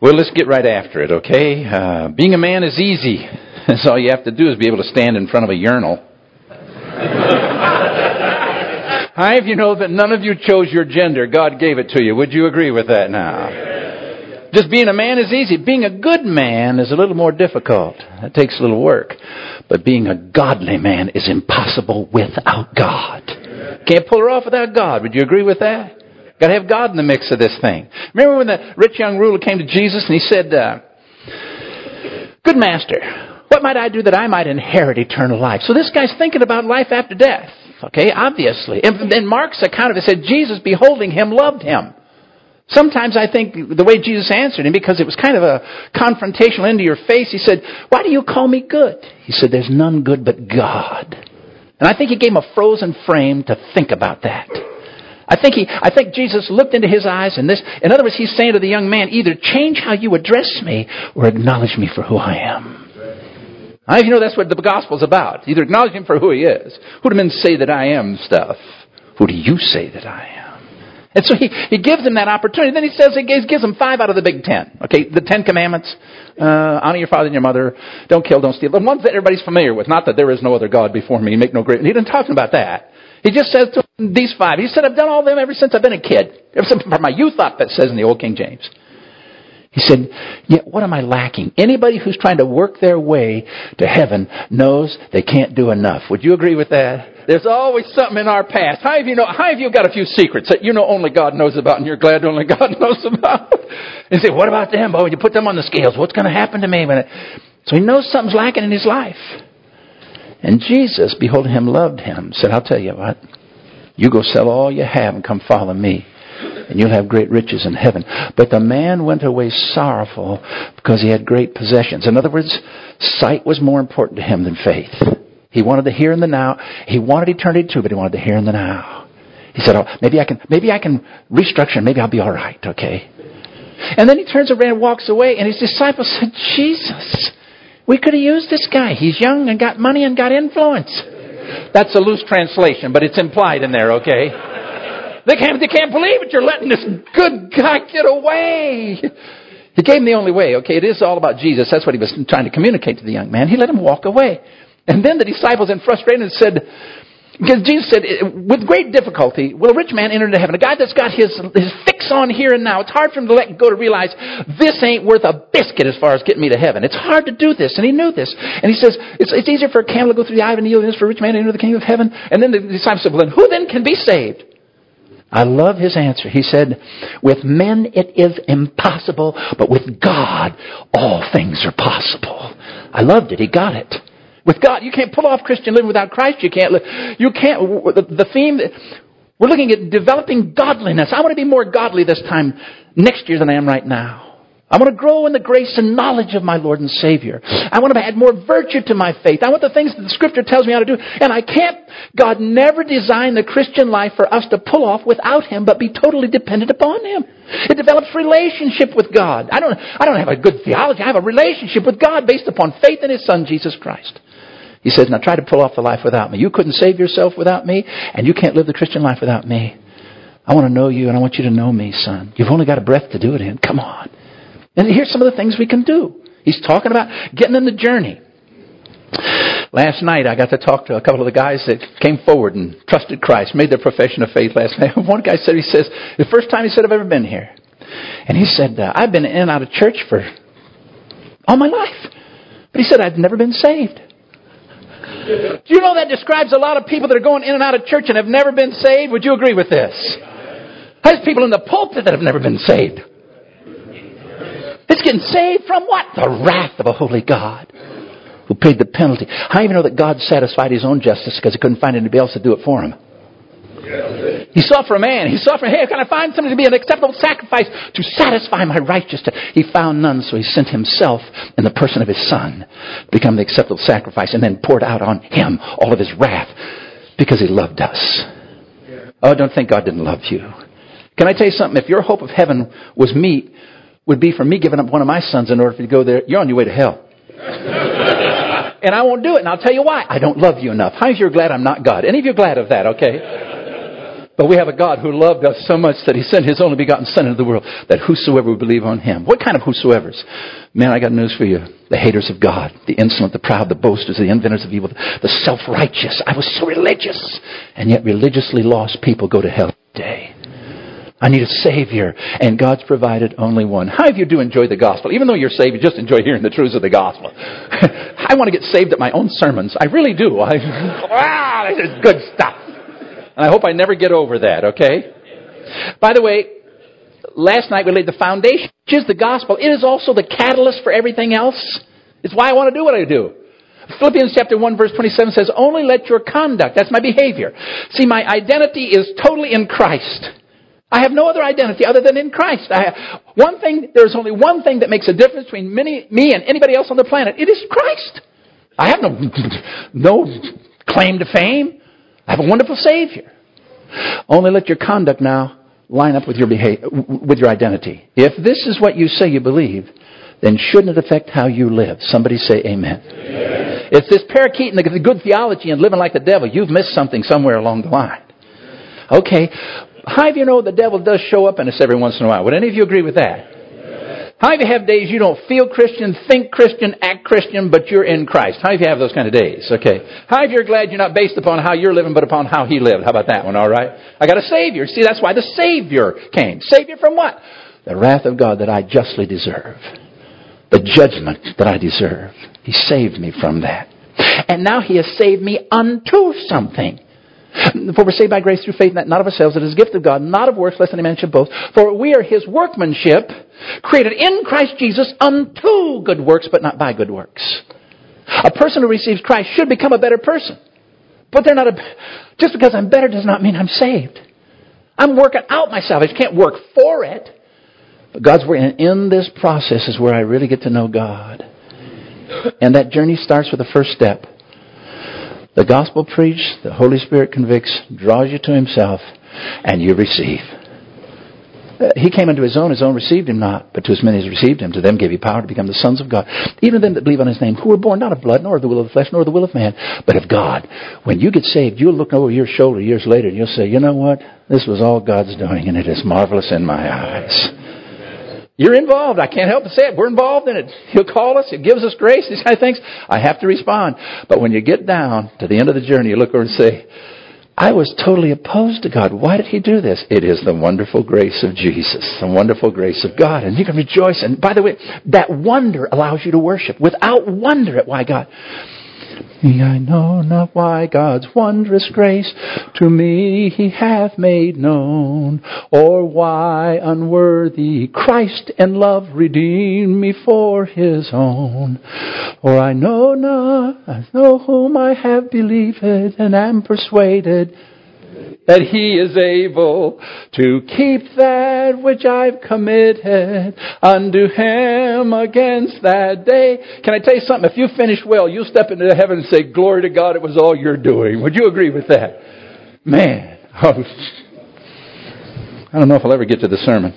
Well, let's get right after it, okay? Uh, being a man is easy. That's all you have to do is be able to stand in front of a urinal. How of you know that none of you chose your gender? God gave it to you. Would you agree with that now? Just being a man is easy. Being a good man is a little more difficult. That takes a little work. But being a godly man is impossible without God. Can't pull her off without God. Would you agree with that? Got to have God in the mix of this thing. Remember when the rich young ruler came to Jesus and he said, uh, "Good master, what might I do that I might inherit eternal life?" So this guy's thinking about life after death. Okay, obviously. And then Mark's account of it said Jesus, beholding him, loved him. Sometimes I think the way Jesus answered him, because it was kind of a confrontational into your face, he said, Why do you call me good? He said, There's none good but God. And I think he gave him a frozen frame to think about that. I think he, I think Jesus looked into his eyes and this, in other words, he's saying to the young man, either change how you address me or acknowledge me for who I am. I you know that's what the gospel's about. Either acknowledge him for who he is. Who do men say that I am stuff? Who do you say that I am? And so he, he gives him that opportunity. Then he says he gives, gives him five out of the big ten. Okay, the Ten Commandments. Uh, honor your father and your mother. Don't kill, don't steal. The ones that everybody's familiar with. Not that there is no other God before me. Make no great. He didn't talk about that. He just says these five. He said, I've done all them ever since I've been a kid. Ever since from my youth up, it says in the Old King James. He said, yeah, what am I lacking? Anybody who's trying to work their way to heaven knows they can't do enough. Would you agree with that? There's always something in our past. How have you know, how have you got a few secrets that you know only God knows about and you're glad only God knows about? And say, what about them? Oh, you put them on the scales. What's going to happen to me? When it... So he knows something's lacking in his life. And Jesus, beholding him, loved him, said, I'll tell you what, you go sell all you have and come follow me and you'll have great riches in heaven. But the man went away sorrowful because he had great possessions. In other words, sight was more important to him than faith. He wanted the here and the now. He wanted eternity too, but he wanted the here and the now. He said, "Oh, maybe I can, maybe I can restructure. Maybe I'll be all right." Okay. And then he turns around and walks away, and his disciples said, "Jesus, we could have used this guy. He's young and got money and got influence." That's a loose translation, but it's implied in there. Okay. They can't, they can't believe it. You're letting this good guy get away. He gave him the only way. Okay, it is all about Jesus. That's what he was trying to communicate to the young man. He let him walk away. And then the disciples, in frustration, said, because Jesus said, eh, with great difficulty will a rich man enter into heaven. A guy that's got his, his fix on here and now. It's hard for him to let go to realize this ain't worth a biscuit as far as getting me to heaven. It's hard to do this. And he knew this. And he says, it's, it's easier for a camel to go through the eye of a needle than it is for a rich man to enter the kingdom of heaven. And then the disciples said, well then who then can be saved? I love his answer. He said, With men it is impossible, but with God all things are possible. I loved it. He got it. With God, you can't pull off Christian living without Christ. You can't live. You can't. The theme, we're looking at developing godliness. I want to be more godly this time next year than I am right now. I want to grow in the grace and knowledge of my Lord and Savior. I want to add more virtue to my faith. I want the things that the Scripture tells me how to do. And I can't, God never designed the Christian life for us to pull off without Him, but be totally dependent upon Him. It develops relationship with God. I don't, I don't have a good theology. I have a relationship with God based upon faith in His Son, Jesus Christ. He says, now try to pull off the life without me. You couldn't save yourself without me, and you can't live the Christian life without me. I want to know you, and I want you to know me, son. You've only got a breath to do it in. Come on. And here's some of the things we can do. He's talking about getting in the journey. Last night, I got to talk to a couple of the guys that came forward and trusted Christ, made their profession of faith last night. One guy said, he says, the first time he said I've ever been here. And he said, uh, I've been in and out of church for all my life. But he said, I've never been saved. Do you know that describes a lot of people that are going in and out of church and have never been saved? Would you agree with this? There's people in the pulpit that have never been saved. It's getting saved from what? The wrath of a holy God who paid the penalty. How even know that God satisfied his own justice because he couldn't find anybody else to do it for him? He sought for a man. He sought for, hey, can I find something to be an acceptable sacrifice to satisfy my righteousness? He found none, so he sent himself in the person of his son to become the acceptable sacrifice and then poured out on him all of his wrath because he loved us. Oh, don't think God didn't love you. Can I tell you something? If your hope of heaven was meat, would be for me giving up one of my sons in order for you to go there. You're on your way to hell. and I won't do it. And I'll tell you why. I don't love you enough. How many of you are glad I'm not God? Any of you are glad of that, okay? But we have a God who loved us so much that he sent his only begotten Son into the world, that whosoever would believe on him. What kind of whosoever's? Man, I got news for you. The haters of God, the insolent, the proud, the boasters, the inventors of evil, the self-righteous. I was so religious. And yet religiously lost people go to hell today. I need a Savior. And God's provided only one. How of you do enjoy the gospel? Even though you're saved, you just enjoy hearing the truths of the gospel. I want to get saved at my own sermons. I really do. I, wow, this is good stuff. And I hope I never get over that, okay? By the way, last night we laid the foundation, which is the gospel. It is also the catalyst for everything else. It's why I want to do what I do. Philippians chapter 1 verse 27 says, only let your conduct, that's my behavior. See, my identity is totally in Christ. I have no other identity other than in Christ. I have one thing, there's only one thing that makes a difference between many, me and anybody else on the planet. It is Christ. I have no, no claim to fame. I have a wonderful Savior. Only let your conduct now line up with your behavior, with your identity. If this is what you say you believe, then shouldn't it affect how you live? Somebody say amen. amen. It's this parakeet and the good theology and living like the devil. You've missed something somewhere along the line. Okay, how do you know the devil does show up in us every once in a while? Would any of you agree with that? How of you have days you don't feel Christian, think Christian, act Christian, but you're in Christ? How of you have those kind of days? Okay. How of you are glad you're not based upon how you're living, but upon how He lived? How about that one? All right. I got a Savior. See, that's why the Savior came. Savior from what? The wrath of God that I justly deserve. The judgment that I deserve. He saved me from that. And now He has saved me unto something. For we're saved by grace through faith, not of ourselves. It is a gift of God, not of works, lest any man should boast. For we are His workmanship, created in Christ Jesus unto good works, but not by good works. A person who receives Christ should become a better person. But they're not a, just because I'm better does not mean I'm saved. I'm working out my salvation. Can't work for it. But God's working. In this process is where I really get to know God. And that journey starts with the first step. The gospel preached, the Holy Spirit convicts, draws you to Himself, and you receive. Uh, he came unto his own, his own received him not, but to as many as received him, to them gave he power to become the sons of God. Even them that believe on his name, who were born not of blood, nor of the will of the flesh, nor of the will of man, but of God. When you get saved, you'll look over your shoulder years later and you'll say, you know what? This was all God's doing, and it is marvelous in my eyes. You're involved. I can't help but say it. We're involved in it. He'll call us. He gives us grace. These kind of things. I have to respond. But when you get down to the end of the journey, you look over and say, I was totally opposed to God. Why did He do this? It is the wonderful grace of Jesus, the wonderful grace of God. And you can rejoice. And by the way, that wonder allows you to worship. Without wonder at why God. I know not why God's wondrous grace to me he hath made known, or why unworthy Christ and love redeemed me for his own. For I know not, I know whom I have believed and am persuaded that he is able to keep that which I've committed unto him against that day. Can I tell you something? If you finish well, you'll step into heaven and say, Glory to God, it was all you're doing. Would you agree with that? Man. I don't know if I'll ever get to the sermon.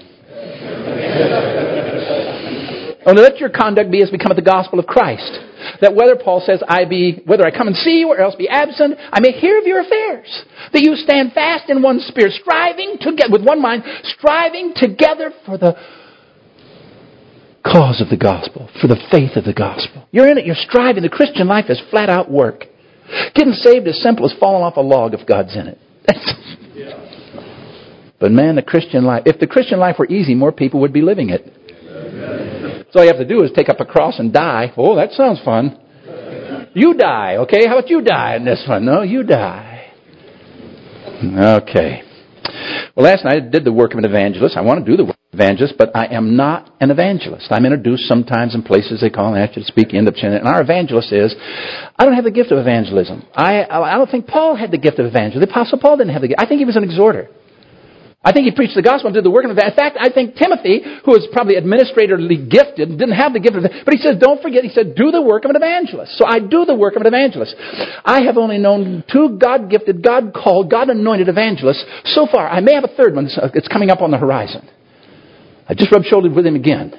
Oh, let your conduct be as becometh the gospel of Christ that whether Paul says, I be, whether I come and see you or else be absent, I may hear of your affairs. That you stand fast in one spirit, striving together, with one mind, striving together for the cause of the gospel, for the faith of the gospel. You're in it, you're striving. The Christian life is flat out work. Getting saved is simple as falling off a log if God's in it. But man, the Christian life, if the Christian life were easy, more people would be living it. So all you have to do is take up a cross and die. Oh, that sounds fun. You die, okay? How about you die in this one? No, you die. Okay. Well, last night I did the work of an evangelist. I want to do the work of an evangelist, but I am not an evangelist. I'm introduced sometimes in places they call and ask you to speak. End up And our evangelist is, I don't have the gift of evangelism. I, I don't think Paul had the gift of evangelism. The Apostle Paul didn't have the gift. I think he was an exhorter. I think he preached the gospel and did the work of it. In fact, I think Timothy, who was probably administratively gifted, didn't have the gift of but he says, don't forget, he said, do the work of an evangelist. So I do the work of an evangelist. I have only known two God-gifted, God-called, God-anointed evangelists so far. I may have a third one. It's uh, coming up on the horizon. I just rubbed shoulders with him again.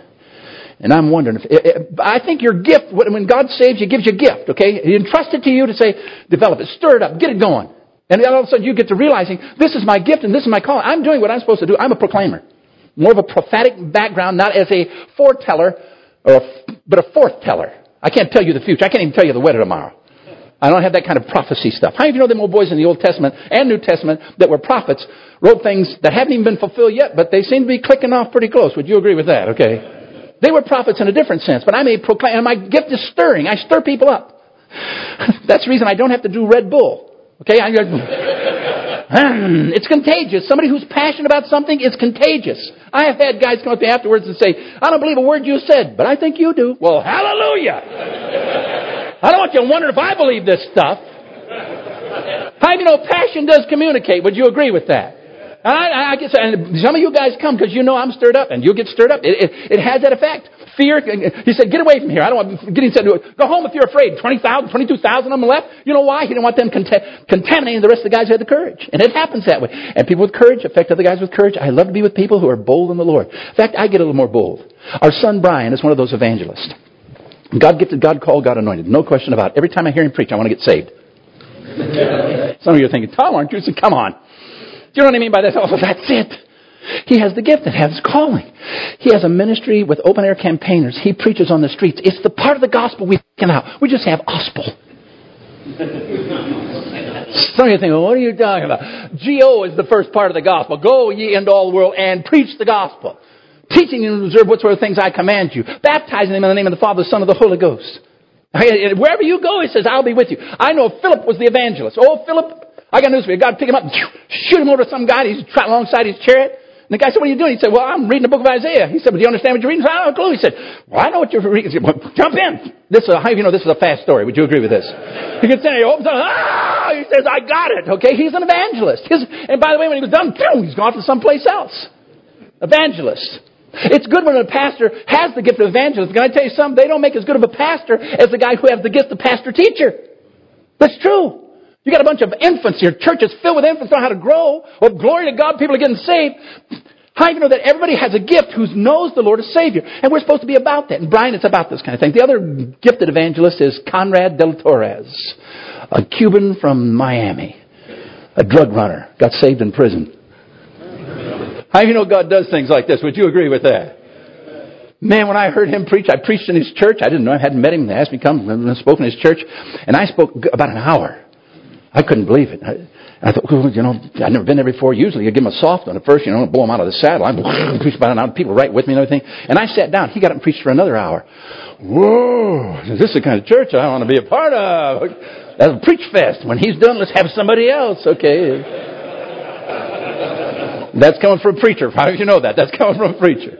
And I'm wondering if, eh, eh, I think your gift, when God saves you, gives you a gift, okay? He entrusts it to you to say, develop it, stir it up, get it going. And all of a sudden you get to realizing, this is my gift and this is my call. I'm doing what I'm supposed to do. I'm a proclaimer. More of a prophetic background, not as a foreteller, or a, but a forth teller. I can't tell you the future. I can't even tell you the weather tomorrow. I don't have that kind of prophecy stuff. How many of you know them old boys in the Old Testament and New Testament that were prophets, wrote things that haven't even been fulfilled yet, but they seem to be clicking off pretty close. Would you agree with that? Okay. They were prophets in a different sense, but I may proclaim, and my gift is stirring. I stir people up. That's the reason I don't have to do Red Bull. Okay? I, hmm, it's contagious. Somebody who's passionate about something is contagious. I have had guys come up to me afterwards and say, I don't believe a word you said, but I think you do. Well, hallelujah! I don't want you wondering if I believe this stuff. How you know passion does communicate? Would you agree with that? I, I guess, and some of you guys come because you know I'm stirred up, and you get stirred up. It, it, it has that effect. Fear. He said, "Get away from here." I don't want. Getting said, "Go home if you're afraid." Twenty thousand, twenty-two thousand of them left. You know why? He didn't want them cont- contaminating the rest of the guys who had the courage, and it happens that way. And people with courage affect other guys with courage. I love to be with people who are bold in the Lord. In fact, I get a little more bold. Our son Brian is one of those evangelists. God gifted, God called, God anointed. No question about it. Every time I hear him preach, I want to get saved. Some of you are thinking, Tom, aren't you? Come on. Do you know what I mean by that? Oh, that's it. He has the gift and has calling. He has a ministry with open air campaigners. He preaches on the streets. It's the part of the gospel we've taken out. We just have gospel. Some of you think, well, what are you talking about? Go is the first part of the gospel. Go ye into all the world and preach the gospel. Teaching you to observe whatsoever things I command you. Baptizing them in the name of the Father, the Son, of the Holy Ghost. Wherever you go, he says, I'll be with you. I know Philip was the evangelist. Oh, Philip, I got news for you. God pick him up and shoot him over to some guy. He's alongside his chariot. And the guy said, what are you doing? He said, well, I'm reading the book of Isaiah. He said, well, do you understand what you're reading? I don't have a clue. He said, well, I know what you're reading. He said, well, jump in. This is a, how you know this is a fast story? Would you agree with this? He gets in, he opens up, ah! He says, I got it. Okay, he's an evangelist. His, and by the way, when he was done, boom, he's gone to someplace else. Evangelist. It's good when a pastor has the gift of evangelism. Can I tell you something? They don't make as good of a pastor as the guy who has the gift of pastor teacher. That's true. You got a bunch of infants. Your church is filled with infants, don't know how to grow. Well, glory to God, people are getting saved. How do you know that everybody has a gift who knows the Lord as Savior? And we're supposed to be about that. And Brian, it's about this kind of thing. The other gifted evangelist is Conrad del Torres, a Cuban from Miami, a drug runner, got saved in prison. How do you know God does things like this? Would you agree with that? Man, when I heard him preach, I preached in his church. I didn't know I hadn't met him. They asked me to come and spoke in his church. And I spoke about an hour. I couldn't believe it. I, I thought, you know, I'd never been there before. Usually you give them a soft one at first, you know, blow them out of the saddle. I preached about an hour, people right with me and everything. And I sat down. He got up and preached for another hour. Whoa, this is the kind of church I want to be a part of? That's a preach fest. When he's done, let's have somebody else, okay? That's coming from a preacher. How do you know that? That's coming from a preacher.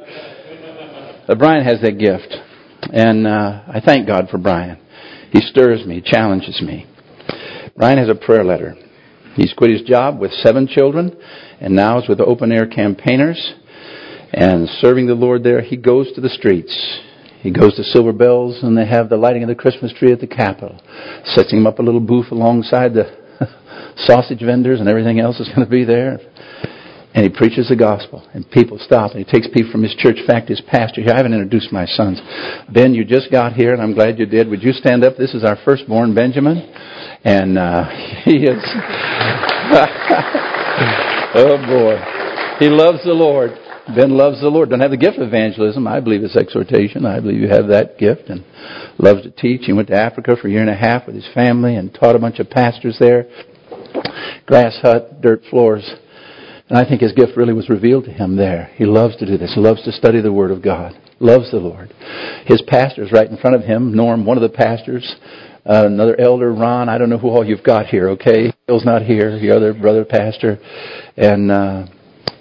But Brian has that gift. And uh, I thank God for Brian. He stirs me, challenges me. Ryan has a prayer letter. He's quit his job with seven children and now is with the open air campaigners and serving the Lord there. He goes to the streets. He goes to Silver Bells and they have the lighting of the Christmas tree at the Capitol. Sets him up a little booth alongside the sausage vendors and everything else is going to be there and he preaches the gospel, and people stop, and he takes people from his church. In fact, his pastor here, I haven't introduced my sons. Ben, you just got here, and I'm glad you did. Would you stand up? This is our firstborn, Benjamin, and uh, he is. oh boy, he loves the Lord. Ben loves the Lord. Don't have the gift of evangelism. I believe it's exhortation. I believe you have that gift, and loves to teach. He went to Africa for a year and a half with his family and taught a bunch of pastors there. Grass hut, dirt floors and I think his gift really was revealed to him there. He loves to do this. He loves to study the Word of God. Loves the Lord. His pastor's right in front of him. Norm, one of the pastors, uh, another elder, Ron. I don't know who all you've got here. Okay, Bill's not here. Your other brother pastor, and uh,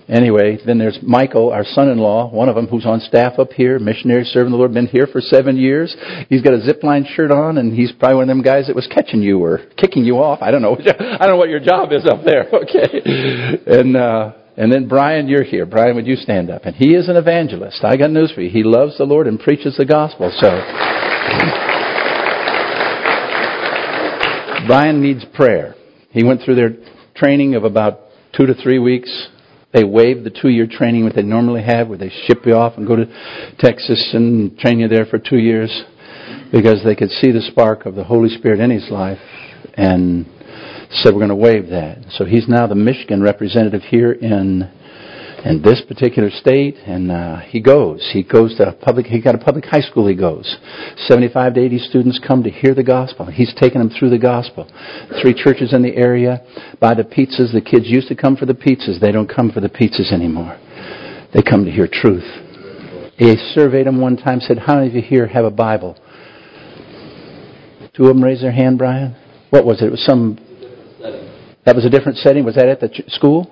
Anyway, then there's Michael, our son-in-law, one of them who's on staff up here, missionary serving the Lord, been here for seven years. He's got a zipline shirt on, and he's probably one of them guys that was catching you or kicking you off. I don't know. I don't know what your job is up there. Okay, and uh, and then Brian, you're here. Brian, would you stand up? And he is an evangelist. I got news for you. He loves the Lord and preaches the gospel. So. Brian needs prayer. He went through their training of about two to three weeks they waived the two year training that they normally have, where they ship you off and go to Texas and train you there for two years, because they could see the spark of the Holy Spirit in his life. And said we're going to waive that. So he's now the Michigan representative here in in this particular state, and uh, he goes. He goes to a public. He got a public high school. He goes. Seventy-five to eighty students come to hear the gospel. He's taking them through the gospel. Three churches in the area buy the pizzas. The kids used to come for the pizzas. They don't come for the pizzas anymore. They come to hear truth. He surveyed them one time. Said, "How many of you here have a Bible?" Two of them raised their hand. Brian, what was it? It was some. That was a different setting. Was that at the ch- school?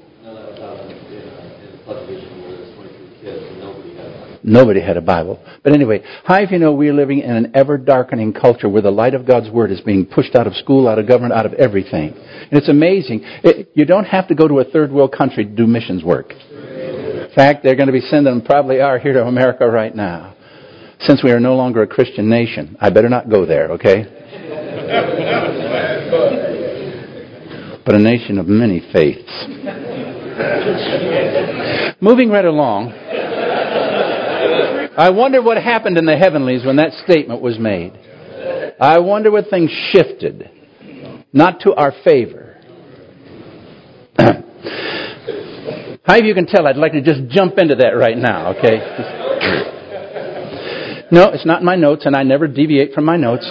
Nobody had a Bible. But anyway, how if you know we're living in an ever darkening culture where the light of God's Word is being pushed out of school, out of government, out of everything? And it's amazing. It, you don't have to go to a third world country to do missions work. In fact, they're going to be sending, them, probably are here to America right now. Since we are no longer a Christian nation, I better not go there, okay? but a nation of many faiths. Moving right along. I wonder what happened in the heavenlies when that statement was made. I wonder what things shifted, not to our favor. How you can tell I'd like to just jump into that right now, okay? No, it's not in my notes, and I never deviate from my notes.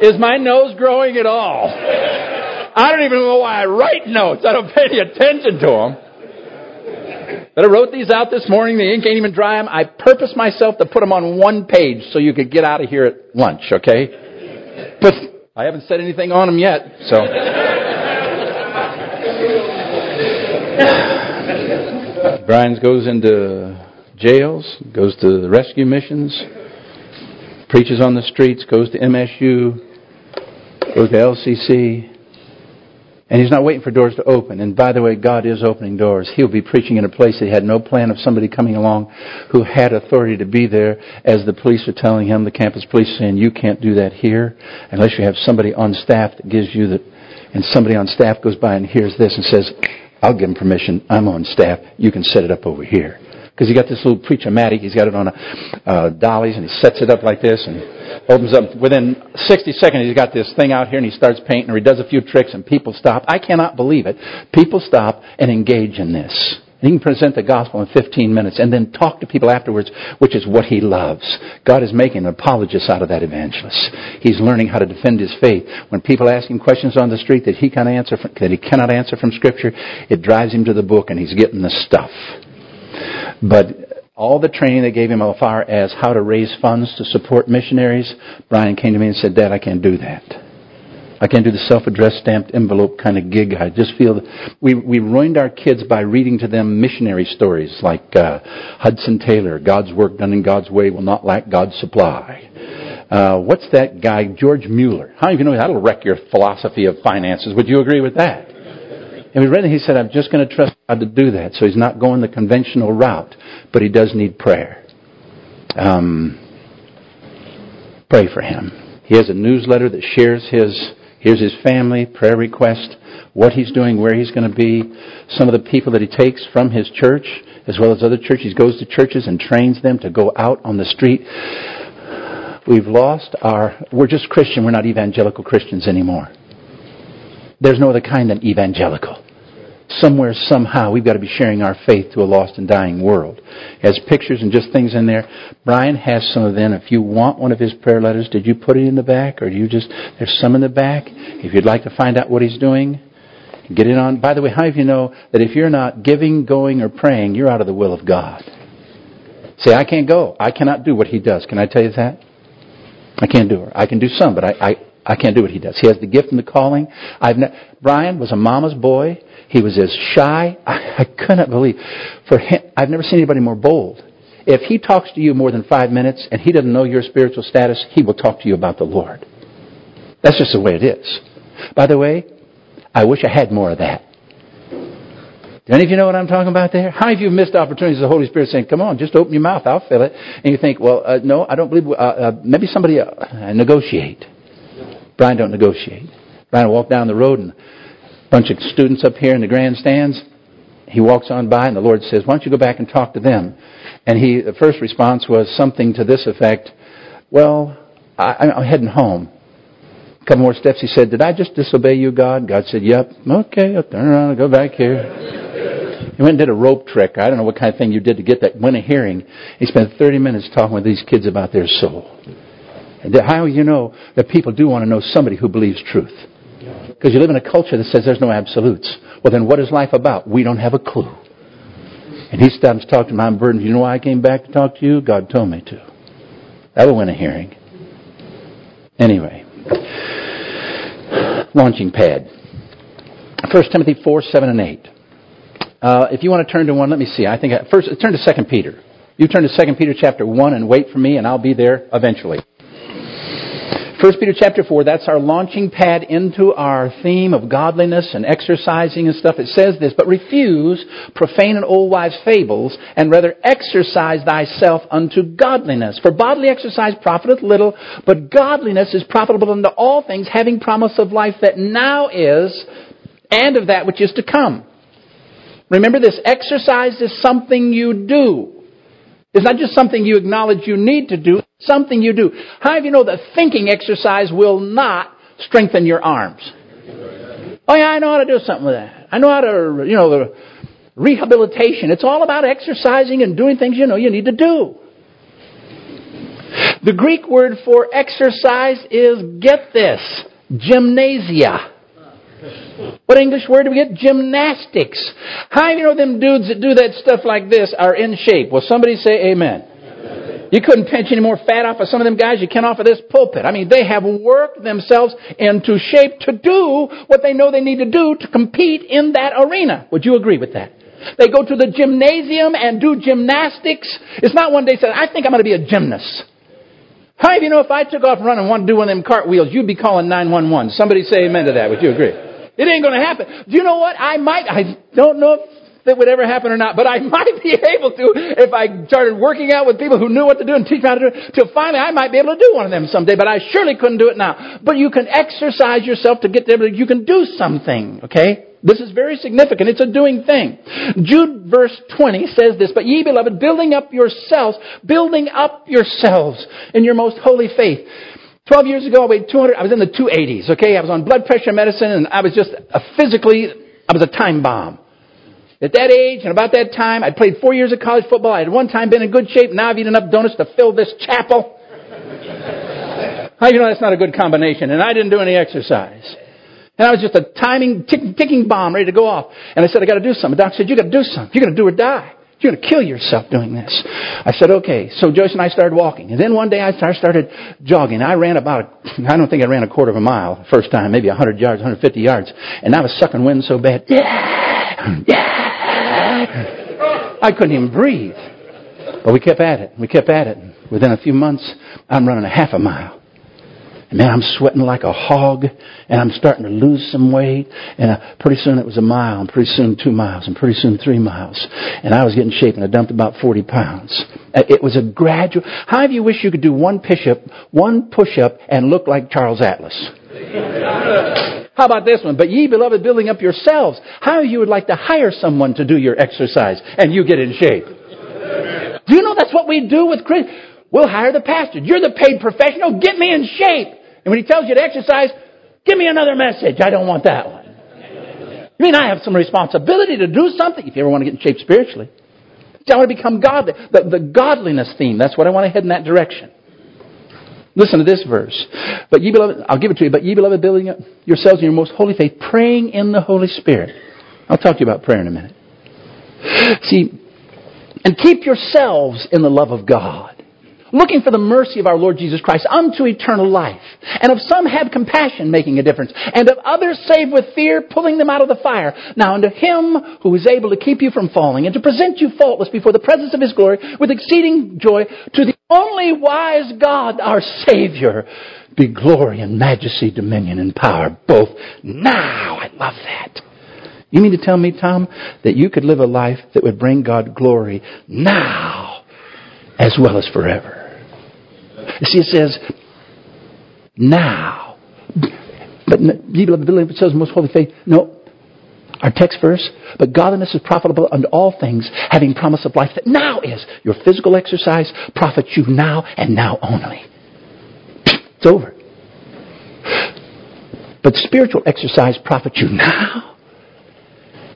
Is my nose growing at all? I don't even know why I write notes. I don't pay any attention to them. But I wrote these out this morning. The ink ain't even dry them. I purposed myself to put them on one page so you could get out of here at lunch, okay? But I haven't said anything on them yet, so. Brian's goes into jails, goes to rescue missions, preaches on the streets, goes to MSU, goes to LCC, and he's not waiting for doors to open. And by the way, God is opening doors. He'll be preaching in a place that he had no plan of somebody coming along who had authority to be there as the police are telling him, the campus police saying, you can't do that here unless you have somebody on staff that gives you the, and somebody on staff goes by and hears this and says, I'll give him permission. I'm on staff. You can set it up over here. Because he got this little preacher-matic. He's got it on a, uh, dollies and he sets it up like this and opens up. Within 60 seconds, he's got this thing out here and he starts painting or he does a few tricks and people stop. I cannot believe it. People stop and engage in this. And He can present the gospel in 15 minutes and then talk to people afterwards, which is what he loves. God is making an apologist out of that evangelist. He's learning how to defend his faith. When people ask him questions on the street that he can answer from, that he cannot answer from Scripture, it drives him to the book and he's getting the stuff. But all the training they gave him as far as how to raise funds to support missionaries, Brian came to me and said, Dad, I can't do that. I can't do the self-addressed stamped envelope kind of gig. I just feel that we, we ruined our kids by reading to them missionary stories like uh, Hudson Taylor, God's work done in God's way will not lack God's supply. Uh, what's that guy, George Mueller? How do you know that'll wreck your philosophy of finances? Would you agree with that? And we read it, he said, I'm just going to trust God to do that. So he's not going the conventional route, but he does need prayer. Um, pray for him. He has a newsletter that shares his, here's his family, prayer request, what he's doing, where he's going to be, some of the people that he takes from his church, as well as other churches. He goes to churches and trains them to go out on the street. We've lost our, we're just Christian, we're not evangelical Christians anymore. There's no other kind than evangelical. Somewhere, somehow, we've got to be sharing our faith to a lost and dying world. Has pictures and just things in there. Brian has some of them. If you want one of his prayer letters, did you put it in the back, or do you just? There's some in the back. If you'd like to find out what he's doing, get it on. By the way, how do you know that if you're not giving, going, or praying, you're out of the will of God? Say, I can't go. I cannot do what he does. Can I tell you that? I can't do it. I can do some, but I, I, I can't do what he does. He has the gift and the calling. I've ne- Brian was a mama's boy. He was as shy. I, I couldn't believe. For him, I've never seen anybody more bold. If he talks to you more than five minutes and he doesn't know your spiritual status, he will talk to you about the Lord. That's just the way it is. By the way, I wish I had more of that. Do any of you know what I'm talking about there? How many of you missed opportunities of the Holy Spirit saying, come on, just open your mouth, I'll fill it. And you think, well, uh, no, I don't believe, uh, uh, maybe somebody, uh, negotiate. Brian don't negotiate. Brian will walk down the road and a bunch of students up here in the grandstands. He walks on by and the Lord says, why don't you go back and talk to them? And he, the first response was something to this effect, well, I, I'm heading home. A couple more steps. He said, Did I just disobey you, God? God said, Yep. Okay, I'll turn around and go back here. He went and did a rope trick. I don't know what kind of thing you did to get that. Win a hearing. He spent 30 minutes talking with these kids about their soul. How you know that people do want to know somebody who believes truth? Because you live in a culture that says there's no absolutes. Well, then what is life about? We don't have a clue. And he stops to talk to my burden. You know why I came back to talk to you? God told me to. That will win a hearing. Anyway, launching pad. 1 Timothy 4, 7, and 8. Uh, if you want to turn to one, let me see. I think I, first turn to 2 Peter. You turn to 2 Peter chapter 1 and wait for me, and I'll be there eventually. 1 Peter chapter 4, that's our launching pad into our theme of godliness and exercising and stuff. It says this, but refuse profane and old wives' fables, and rather exercise thyself unto godliness. For bodily exercise profiteth little, but godliness is profitable unto all things, having promise of life that now is, and of that which is to come. Remember this, exercise is something you do. It's not just something you acknowledge you need to do, something you do. How do you know that thinking exercise will not strengthen your arms? Oh yeah, I know how to do something with that. I know how to, you know, the rehabilitation. It's all about exercising and doing things you know you need to do. The Greek word for exercise is, get this, gymnasia. What English word do we get? Gymnastics. How you know them dudes that do that stuff like this are in shape? Will somebody say amen? You couldn't pinch any more fat off of some of them guys you can off of this pulpit. I mean, they have worked themselves into shape to do what they know they need to do to compete in that arena. Would you agree with that? They go to the gymnasium and do gymnastics. It's not one day say, I think I'm going to be a gymnast. How many of you know if I took off running and wanted to do one of them cartwheels, you'd be calling 911. Somebody say amen to that. Would you agree? It ain't going to happen. Do you know what? I might, I don't know if that would ever happen or not, but I might be able to if I started working out with people who knew what to do and teach me how to do it. Till finally, I might be able to do one of them someday, but I surely couldn't do it now. But you can exercise yourself to get there. You can do something, okay? This is very significant. It's a doing thing. Jude verse 20 says this, But ye beloved, building up yourselves, building up yourselves in your most holy faith. 12 years ago, I weighed 200, I was in the 280s, okay? I was on blood pressure medicine and I was just a physically, I was a time bomb. At that age and about that time, I'd played four years of college football. I had one time been in good shape. Now I've eaten enough donuts to fill this chapel. How you know that's not a good combination? And I didn't do any exercise. And I was just a timing, tick, ticking bomb ready to go off. And I said, I got to do something. The doc said, you got to do something. You're going to do or die. You're going to kill yourself doing this. I said, okay. So Joyce and I started walking. And then one day I started jogging. I ran about, I don't think I ran a quarter of a mile the first time, maybe 100 yards, 150 yards. And I was sucking wind so bad. Yeah! Yeah! I couldn't even breathe. But we kept at it. We kept at it. Within a few months, I'm running a half a mile. And man, I'm sweating like a hog, and I'm starting to lose some weight. And uh, pretty soon it was a mile, and pretty soon two miles, and pretty soon three miles. And I was getting shape, and I dumped about 40 pounds. Uh, it was a gradual. How of you wish you could do one push-up, one push-up, and look like Charles Atlas? How about this one? But ye beloved, building up yourselves. How you would like to hire someone to do your exercise, and you get in shape? Do you know that's what we do with Christians? We'll hire the pastor. You're the paid professional. Get me in shape. And when he tells you to exercise, give me another message. I don't want that one. You mean I have some responsibility to do something if you ever want to get in shape spiritually? I want to become godly. The, the godliness theme, that's what I want to head in that direction. Listen to this verse. But ye beloved, I'll give it to you, but ye beloved, building yourselves in your most holy faith, praying in the Holy Spirit. I'll talk to you about prayer in a minute. See, and keep yourselves in the love of God looking for the mercy of our Lord Jesus Christ unto eternal life. And of some have compassion, making a difference. And of others save with fear, pulling them out of the fire. Now unto him who is able to keep you from falling and to present you faultless before the presence of his glory with exceeding joy, to the only wise God, our Savior, be glory and majesty, dominion and power, both now. I love that. You mean to tell me, Tom, that you could live a life that would bring God glory now as well as forever? See, it says, now. But ye of the says most holy faith. No. Our text verse, but godliness is profitable unto all things, having promise of life that now is. Your physical exercise profits you now and now only. It's over. But spiritual exercise profits you now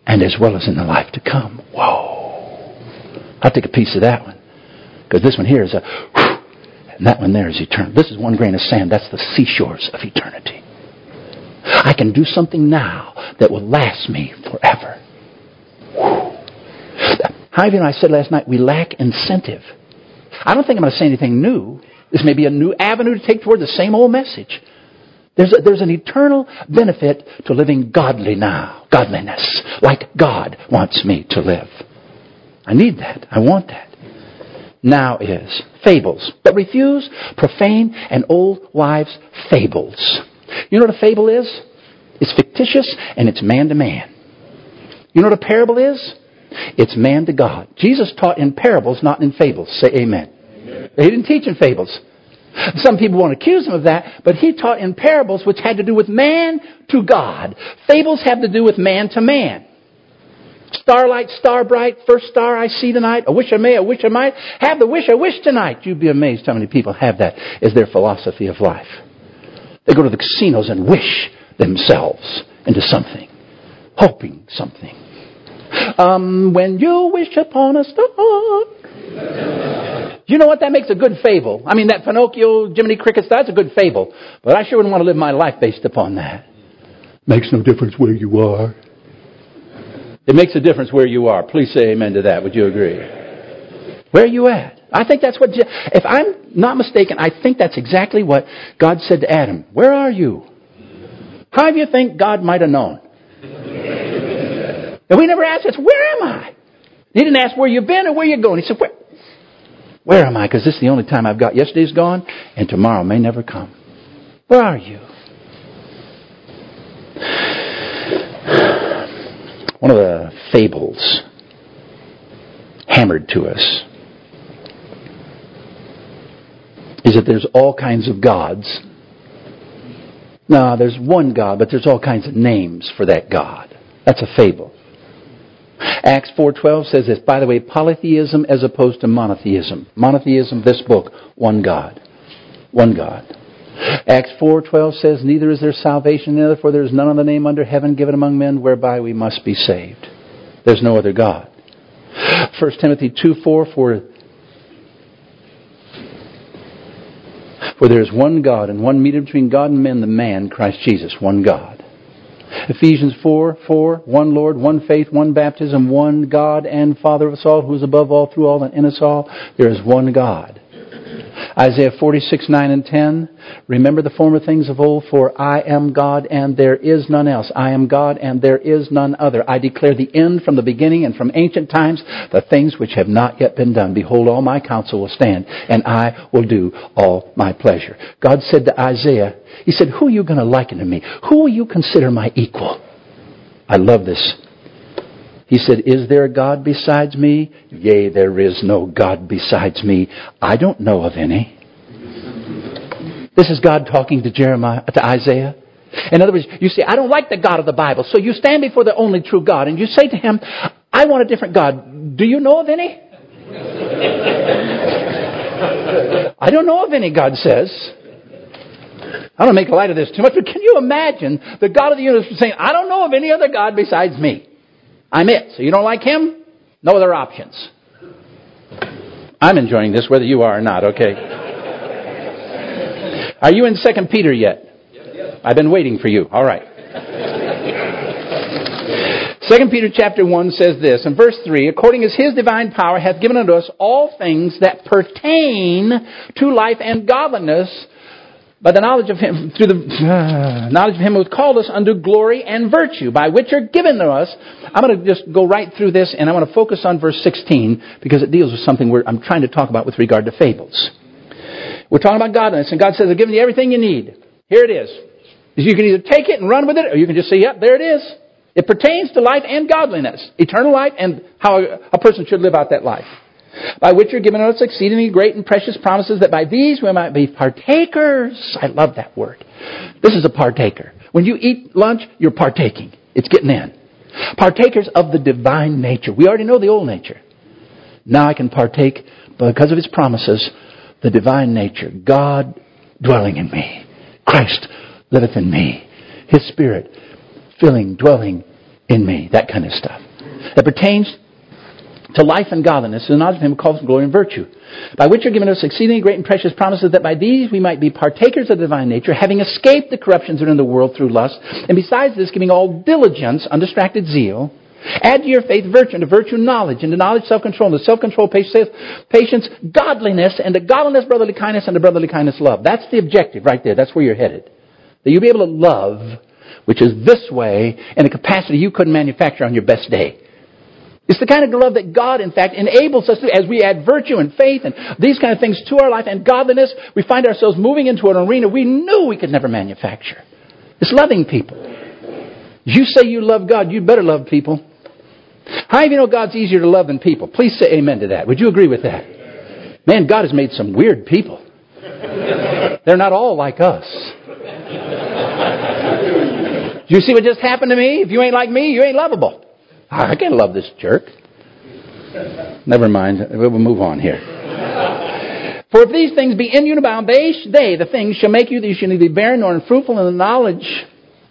and as well as in the life to come. Whoa. I'll take a piece of that one. Because this one here is a, and that one there is eternal. This is one grain of sand. That's the seashores of eternity. I can do something now that will last me forever. Harvey and I said last night, we lack incentive. I don't think I'm going to say anything new. This may be a new avenue to take toward the same old message. There's, a, there's an eternal benefit to living godly now, godliness, like God wants me to live. I need that. I want that. Now is fables, but refuse profane and old wives' fables. You know what a fable is? It's fictitious and it's man to man. You know what a parable is? It's man to God. Jesus taught in parables, not in fables. Say amen. amen. He didn't teach in fables. Some people want to accuse him of that, but he taught in parables which had to do with man to God. Fables have to do with man to man. Starlight, star bright, first star I see tonight. I wish I may, I wish I might. Have the wish I wish tonight. You'd be amazed how many people have that as their philosophy of life. They go to the casinos and wish themselves into something, hoping something. Um, when you wish upon a star. You know what? That makes a good fable. I mean, that Pinocchio, Jiminy Cricket, that's a good fable. But I sure wouldn't want to live my life based upon that. Makes no difference where you are. It makes a difference where you are. Please say amen to that. Would you agree? Where are you at? I think that's what, if I'm not mistaken, I think that's exactly what God said to Adam. Where are you? How do you think God might have known? And we never asked us, where am I? He didn't ask where you've been or where you're going. He said, where, where am I? Because this is the only time I've got. Yesterday's gone, and tomorrow may never come. Where are you? One of the fables hammered to us is that there's all kinds of gods. No, there's one God, but there's all kinds of names for that God. That's a fable. Acts 4.12 says this. By the way, polytheism as opposed to monotheism. Monotheism, this book, one God. One God. Acts 4.12 says, Neither is there salvation in other, for there is none other name under heaven given among men whereby we must be saved. There's no other God. 1 Timothy 2.4, for For there is one God and one mediator between God and men, the man, Christ Jesus, one God. Ephesians 4, 4, one Lord, one faith, one baptism, one God and Father of us all, who is above all, through all, and in us all. There is one God. Isaiah 46, 9 and 10. Remember the former things of old, for I am God and there is none else. I am God and there is none other. I declare the end from the beginning and from ancient times, the things which have not yet been done. Behold, all my counsel will stand, and I will do all my pleasure. God said to Isaiah, He said, Who are you going to liken to me? Who will you consider my equal? I love this. He said, Is there a God besides me? Yea, there is no God besides me. I don't know of any. This is God talking to Jeremiah, to Isaiah. In other words, you say, I don't like the God of the Bible. So you stand before the only true God and you say to him, I want a different God. Do you know of any? I don't know of any, God says. I don't make light of this too much, but can you imagine the God of the universe saying, I don't know of any other God besides me? I'm it. So you don't like him? No other options. I'm enjoying this whether you are or not, okay? Are you in 2 Peter yet? I've been waiting for you. All right. 2 Peter chapter 1 says this, in verse 3, according as his divine power hath given unto us all things that pertain to life and godliness, by the knowledge of him, through the knowledge of him who called us unto glory and virtue, by which are given to us. I'm going to just go right through this, and I want to focus on verse 16 because it deals with something I'm trying to talk about with regard to fables. We're talking about godliness, and God says, "I've given you everything you need. Here it is. You can either take it and run with it, or you can just say, "Yep, there it is." It pertains to life and godliness, eternal life, and how a person should live out that life by which are given us exceedingly great and precious promises, that by these we might be partakers. I love that word. This is a partaker. When you eat lunch, you're partaking. It's getting in. Partakers of the divine nature. We already know the old nature. Now I can partake, because of his promises, the divine nature. God dwelling in me. Christ liveth in me. His Spirit filling, dwelling in me. That kind of stuff. That pertains to life and godliness, the knowledge of him who calls glory and virtue, by which are given us exceedingly great and precious promises, that by these we might be partakers of the divine nature, having escaped the corruptions that are in the world through lust, and besides this, giving all diligence, undistracted zeal, add to your faith virtue, and to virtue knowledge, and to knowledge self-control, and to self-control patience, godliness, and to godliness brotherly kindness, and to brotherly kindness love. That's the objective right there. That's where you're headed. That you'll be able to love, which is this way, in a capacity you couldn't manufacture on your best day. It's the kind of love that God, in fact, enables us to, as we add virtue and faith and these kind of things to our life and godliness, we find ourselves moving into an arena we knew we could never manufacture. It's loving people. You say you love God, you better love people. How of you know God's easier to love than people? Please say amen to that. Would you agree with that? Man, God has made some weird people. They're not all like us. Do you see what just happened to me? If you ain't like me, you ain't lovable. Ah, I can't love this jerk. Never mind. We'll move on here. For if these things be in you and abound, they, they, the things, shall make you that you shall neither be barren nor unfruitful in the knowledge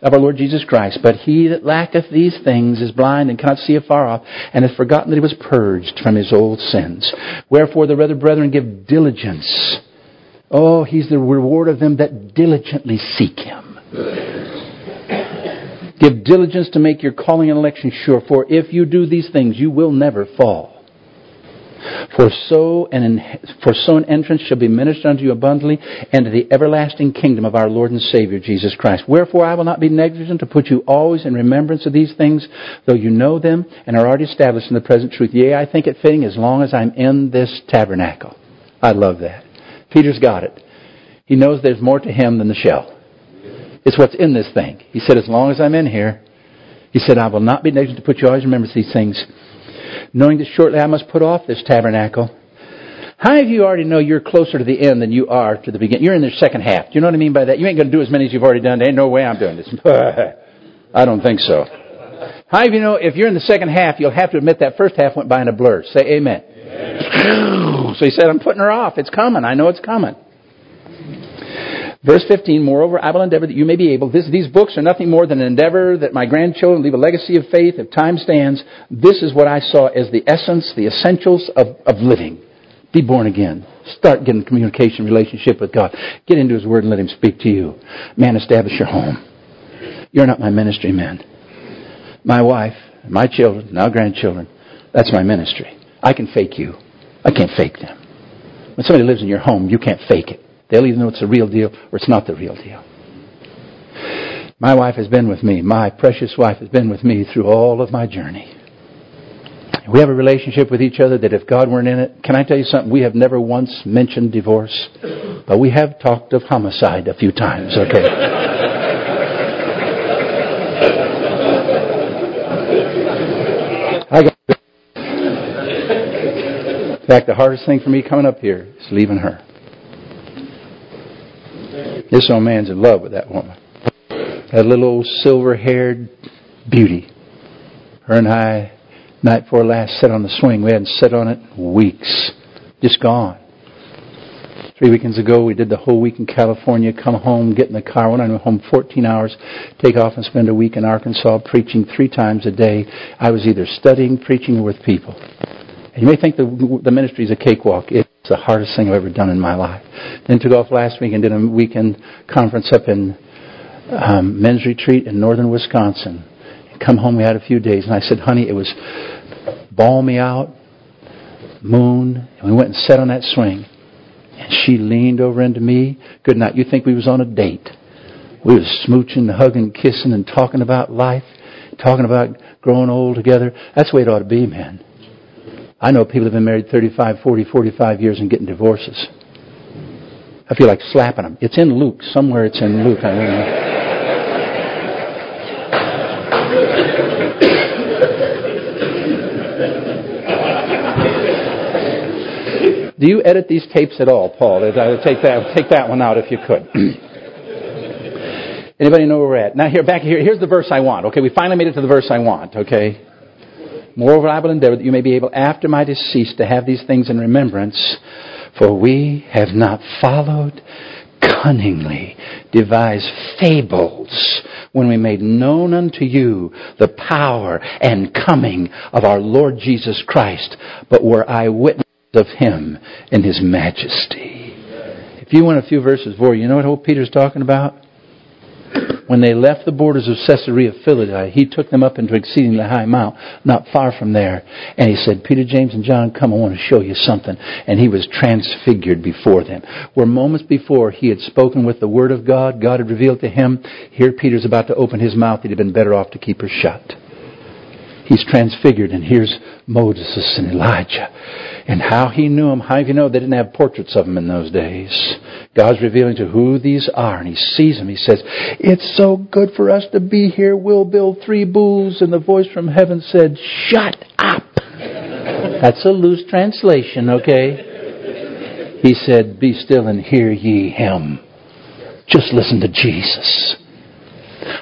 of our Lord Jesus Christ. But he that lacketh these things is blind and cannot see afar off, and hath forgotten that he was purged from his old sins. Wherefore the rather, brethren, give diligence. Oh, he's the reward of them that diligently seek him. Give diligence to make your calling and election sure, for if you do these things, you will never fall. For so an, for so an entrance shall be ministered unto you abundantly into the everlasting kingdom of our Lord and Savior Jesus Christ. Wherefore I will not be negligent to put you always in remembrance of these things, though you know them and are already established in the present truth. Yea, I think it fitting as long as I'm in this tabernacle. I love that. Peter's got it. He knows there's more to him than the shell. It's what's in this thing. He said, as long as I'm in here, he said, I will not be negligent to put you always remember these things, knowing that shortly I must put off this tabernacle. How many of you already know you're closer to the end than you are to the beginning? You're in the second half. Do you know what I mean by that? You ain't going to do as many as you've already done. There ain't no way I'm doing this. I don't think so. How many of you know if you're in the second half, you'll have to admit that first half went by in a blur? Say amen. amen. so he said, I'm putting her off. It's coming. I know it's coming. Verse 15, moreover, I will endeavor that you may be able. This, these books are nothing more than an endeavor that my grandchildren leave a legacy of faith if time stands. This is what I saw as the essence, the essentials of, of living. Be born again. Start getting communication, relationship with God. Get into His Word and let Him speak to you. Man, establish your home. You're not my ministry, man. My wife, my children, now grandchildren, that's my ministry. I can fake you. I can't fake them. When somebody lives in your home, you can't fake it. They'll either know it's the real deal or it's not the real deal. My wife has been with me. My precious wife has been with me through all of my journey. We have a relationship with each other that if God weren't in it, can I tell you something? We have never once mentioned divorce, but we have talked of homicide a few times, okay? In fact, the hardest thing for me coming up here is leaving her. This old man's in love with that woman. That little old silver haired beauty. Her and I, night before last, sat on the swing. We hadn't sat on it weeks. Just gone. Three weekends ago, we did the whole week in California, come home, get in the car. When I went home 14 hours, take off and spend a week in Arkansas preaching three times a day. I was either studying, preaching, or with people. And you may think the, the ministry is a cakewalk. It it's the hardest thing I've ever done in my life. Then took off last week and did a weekend conference up in um, men's retreat in northern Wisconsin. Come home, we had a few days, and I said, honey, it was balmy out, moon, and we went and sat on that swing. And she leaned over into me. Good night. You think we was on a date? We was smooching, hugging, kissing, and talking about life, talking about growing old together. That's the way it ought to be, man. I know people have been married 35, 40, 45 years and getting divorces. I feel like slapping them. It's in Luke. Somewhere it's in Luke. I don't know. Do you edit these tapes at all, Paul? Take that take that one out if you could. Anybody know where we're at? Now here, back here. Here's the verse I want. Okay, we finally made it to the verse I want. Okay, Moreover, I will endeavor that you may be able after my decease to have these things in remembrance, for we have not followed cunningly devised fables when we made known unto you the power and coming of our Lord Jesus Christ, but were eyewitnesses of him in his majesty. If you want a few verses for you know what old Peter's talking about? When they left the borders of Caesarea Philippi, he took them up into exceedingly high mount, not far from there. And he said, Peter, James, and John, come, I want to show you something. And he was transfigured before them. Where moments before he had spoken with the word of God, God had revealed to him, here Peter's about to open his mouth, he'd have been better off to keep her shut. He's transfigured, and here's Moses and Elijah. And how he knew them, how do you know they didn't have portraits of them in those days? God's revealing to who these are, and he sees them. He says, It's so good for us to be here. We'll build three bulls. And the voice from heaven said, Shut up. That's a loose translation, okay? He said, Be still and hear ye him. Just listen to Jesus.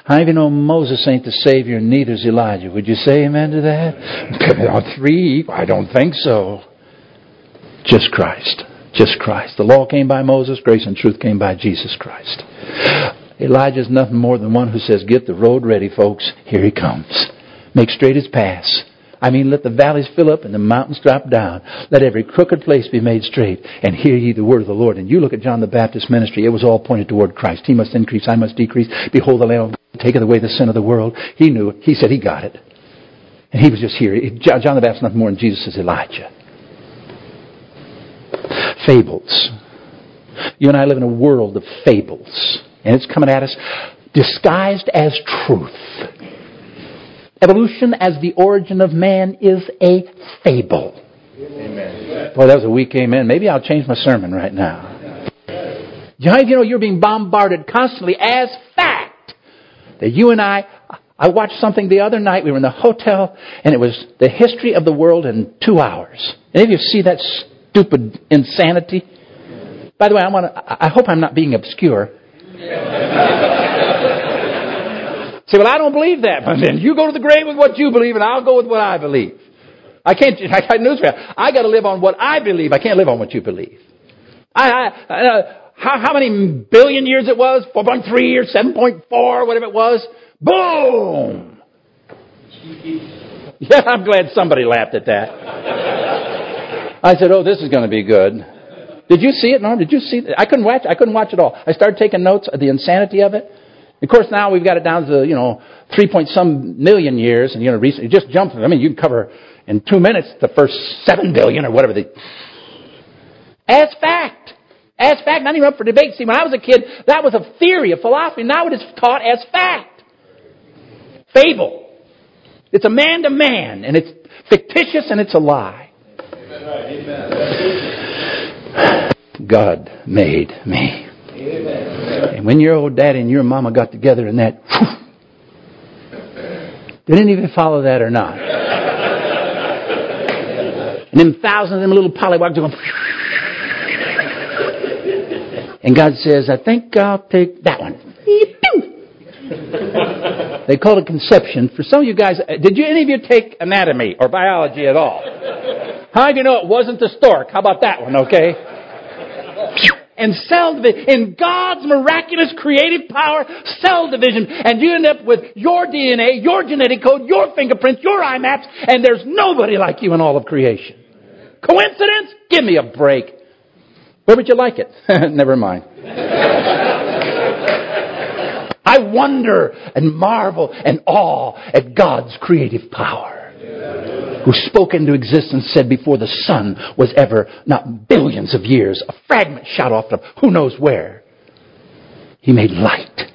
How you know Moses ain't the Savior, neither is Elijah? Would you say amen to that? Three? I don't think so. Just Christ. Just Christ. The law came by Moses, grace and truth came by Jesus Christ. Elijah's nothing more than one who says, Get the road ready, folks. Here he comes. Make straight his paths. I mean, let the valleys fill up and the mountains drop down. Let every crooked place be made straight. And hear ye the word of the Lord. And you look at John the Baptist's ministry, it was all pointed toward Christ. He must increase, I must decrease. Behold the Lamb of God taketh away the sin of the world. He knew. He said he got it. And he was just here. John the Baptist nothing more than Jesus is Elijah. Fables. You and I live in a world of fables. And it's coming at us disguised as truth. Evolution as the origin of man is a fable. Amen. Boy, that was a weak amen. Maybe I'll change my sermon right now. You know, you're being bombarded constantly as fact that you and I, I watched something the other night. We were in the hotel and it was the history of the world in two hours. Any of you see that stupid insanity? By the way, I want to, I hope I'm not being obscure. Say, well, I don't believe that. But then you go to the grave with what you believe, and I'll go with what I believe. I can't. I got news for you. I got to live on what I believe. I can't live on what you believe. I, I uh, how, how many billion years it was? 4.3 or 7.4, whatever it was. Boom. Yeah, I'm glad somebody laughed at that. I said, "Oh, this is going to be good." Did you see it, Norm? Did you see it? I couldn't watch. I couldn't watch it all. I started taking notes of the insanity of it. Of course, now we've got it down to, you know, three point some million years, and, you know, recently, just jump, I mean, you can cover in two minutes the first seven billion or whatever they, as fact. As fact, not even up for debate. See, when I was a kid, that was a theory, a philosophy. Now it is taught as fact. Fable. It's a man to man, and it's fictitious and it's a lie. Amen. God made me. And when your old daddy and your mama got together and that, they didn't even follow that or not. And then thousands of them little pollywogs going. And God says, I think I'll take that one. they call it conception. For some of you guys, uh, did you any of you take anatomy or biology at all? How do you know it wasn't the stork? How about that one, okay? And cell division. In God's miraculous creative power, cell division. And you end up with your DNA, your genetic code, your fingerprints, your eye maps, and there's nobody like you in all of creation. Coincidence? Give me a break. Where would you like it? Never mind. I wonder and marvel and awe at God's creative power who spoke into existence said before the sun was ever, not billions of years, a fragment shot off from who knows where. He made light.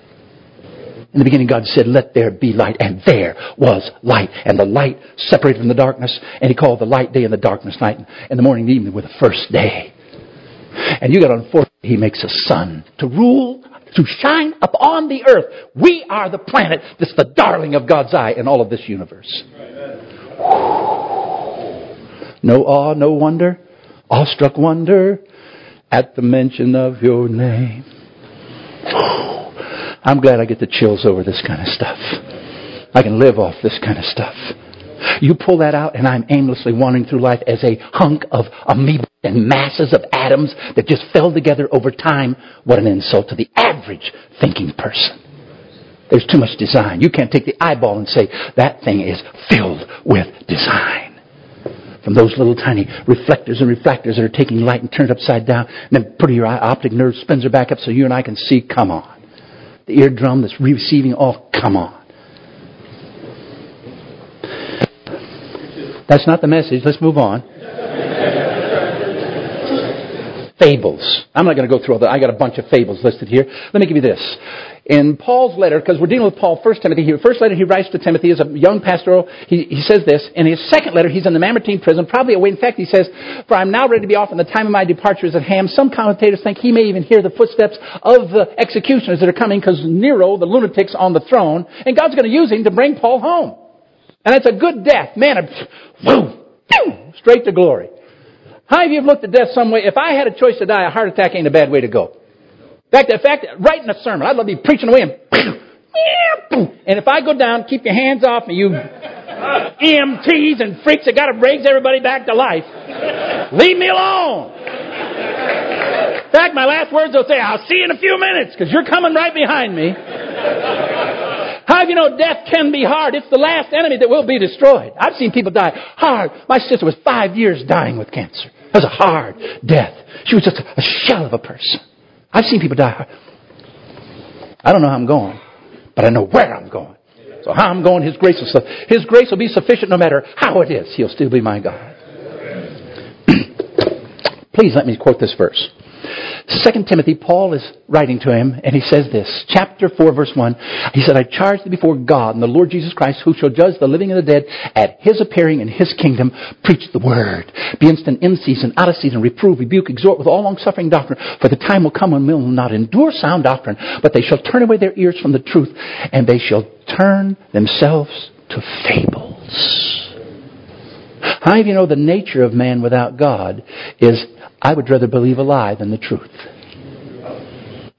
In the beginning, God said, Let there be light. And there was light. And the light separated from the darkness. And He called the light day and the darkness night. And the morning and evening were the first day. And you got fourth, He makes a sun to rule, to shine upon the earth. We are the planet that's the darling of God's eye in all of this universe. No awe, no wonder, awestruck wonder at the mention of your name. I'm glad I get the chills over this kind of stuff. I can live off this kind of stuff. You pull that out, and I'm aimlessly wandering through life as a hunk of amoeba and masses of atoms that just fell together over time. What an insult to the average thinking person. There's too much design. You can't take the eyeball and say, that thing is filled with design. From those little tiny reflectors and refractors that are taking light and turn it upside down, and then put your optic nerve spins her back up so you and I can see, come on. The eardrum that's receiving off, come on. That's not the message. Let's move on. fables. I'm not going to go through all that. I got a bunch of fables listed here. Let me give you this. In Paul's letter, because we're dealing with Paul, First Timothy, he, first letter he writes to Timothy as a young pastoral, he, he says this. In his second letter, he's in the Mamertine prison, probably away. In fact, he says, For I'm now ready to be off, and the time of my departure is at hand. Some commentators think he may even hear the footsteps of the executioners that are coming, because Nero, the lunatic's on the throne, and God's going to use him to bring Paul home. And it's a good death. Man, whoo, straight to glory. How of you have looked at death some way? If I had a choice to die, a heart attack ain't a bad way to go. In fact, in fact, right in a sermon, I'd love to be preaching away and and if I go down, keep your hands off me, you EMTs and freaks that got to bring everybody back to life. Leave me alone. In fact, my last words will say, I'll see you in a few minutes because you're coming right behind me. How do you know death can be hard? It's the last enemy that will be destroyed. I've seen people die hard. My sister was five years dying with cancer. That was a hard death. She was just a shell of a person. I've seen people die. I don't know how I'm going, but I know where I'm going. So how I'm going, His grace will, His grace will be sufficient no matter how it is. He'll still be my God. Please let me quote this verse. Second Timothy, Paul is writing to him, and he says this, chapter 4, verse 1. He said, I charge thee before God and the Lord Jesus Christ, who shall judge the living and the dead at his appearing in his kingdom, preach the word. Be instant in season, out of season, reprove, rebuke, exhort with all long suffering doctrine, for the time will come when men will not endure sound doctrine, but they shall turn away their ears from the truth, and they shall turn themselves to fables. How do you know the nature of man without God is I would rather believe a lie than the truth.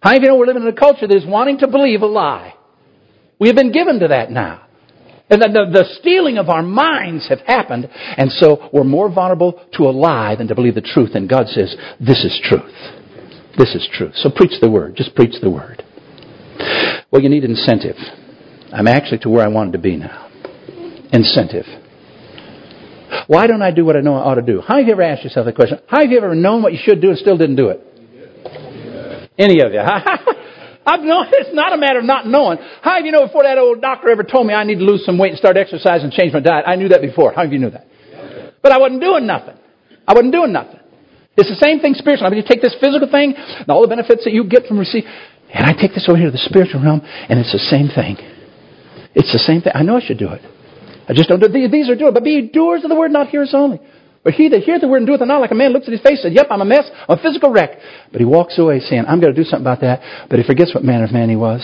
How of you know we're living in a culture that is wanting to believe a lie? We have been given to that now. And the, the, the, stealing of our minds have happened, and so we're more vulnerable to a lie than to believe the truth. And God says, this is truth. This is truth. So preach the word. Just preach the word. Well, you need incentive. I'm actually to where I wanted to be now. Incentive. Why don't I do what I know I ought to do? How have you ever asked yourself that question? How have you ever known what you should do and still didn't do it? Any of you? I've known it's not a matter of not knowing. How have you know before that old doctor ever told me I need to lose some weight and start exercising and change my diet? I knew that before. How have you knew that? But I wasn't doing nothing. I wasn't doing nothing. It's the same thing spiritually. I mean, you take this physical thing and all the benefits that you get from receiving, and I take this over here to the spiritual realm, and it's the same thing. It's the same thing. I know I should do it. I just don't do These are doers, but be doers of the word, not hearers only. But he that heareth the word and doeth it not, like a man looks at his face and says, Yep, I'm a mess, I'm a physical wreck. But he walks away saying, I'm going to do something about that. But he forgets what manner of man he was.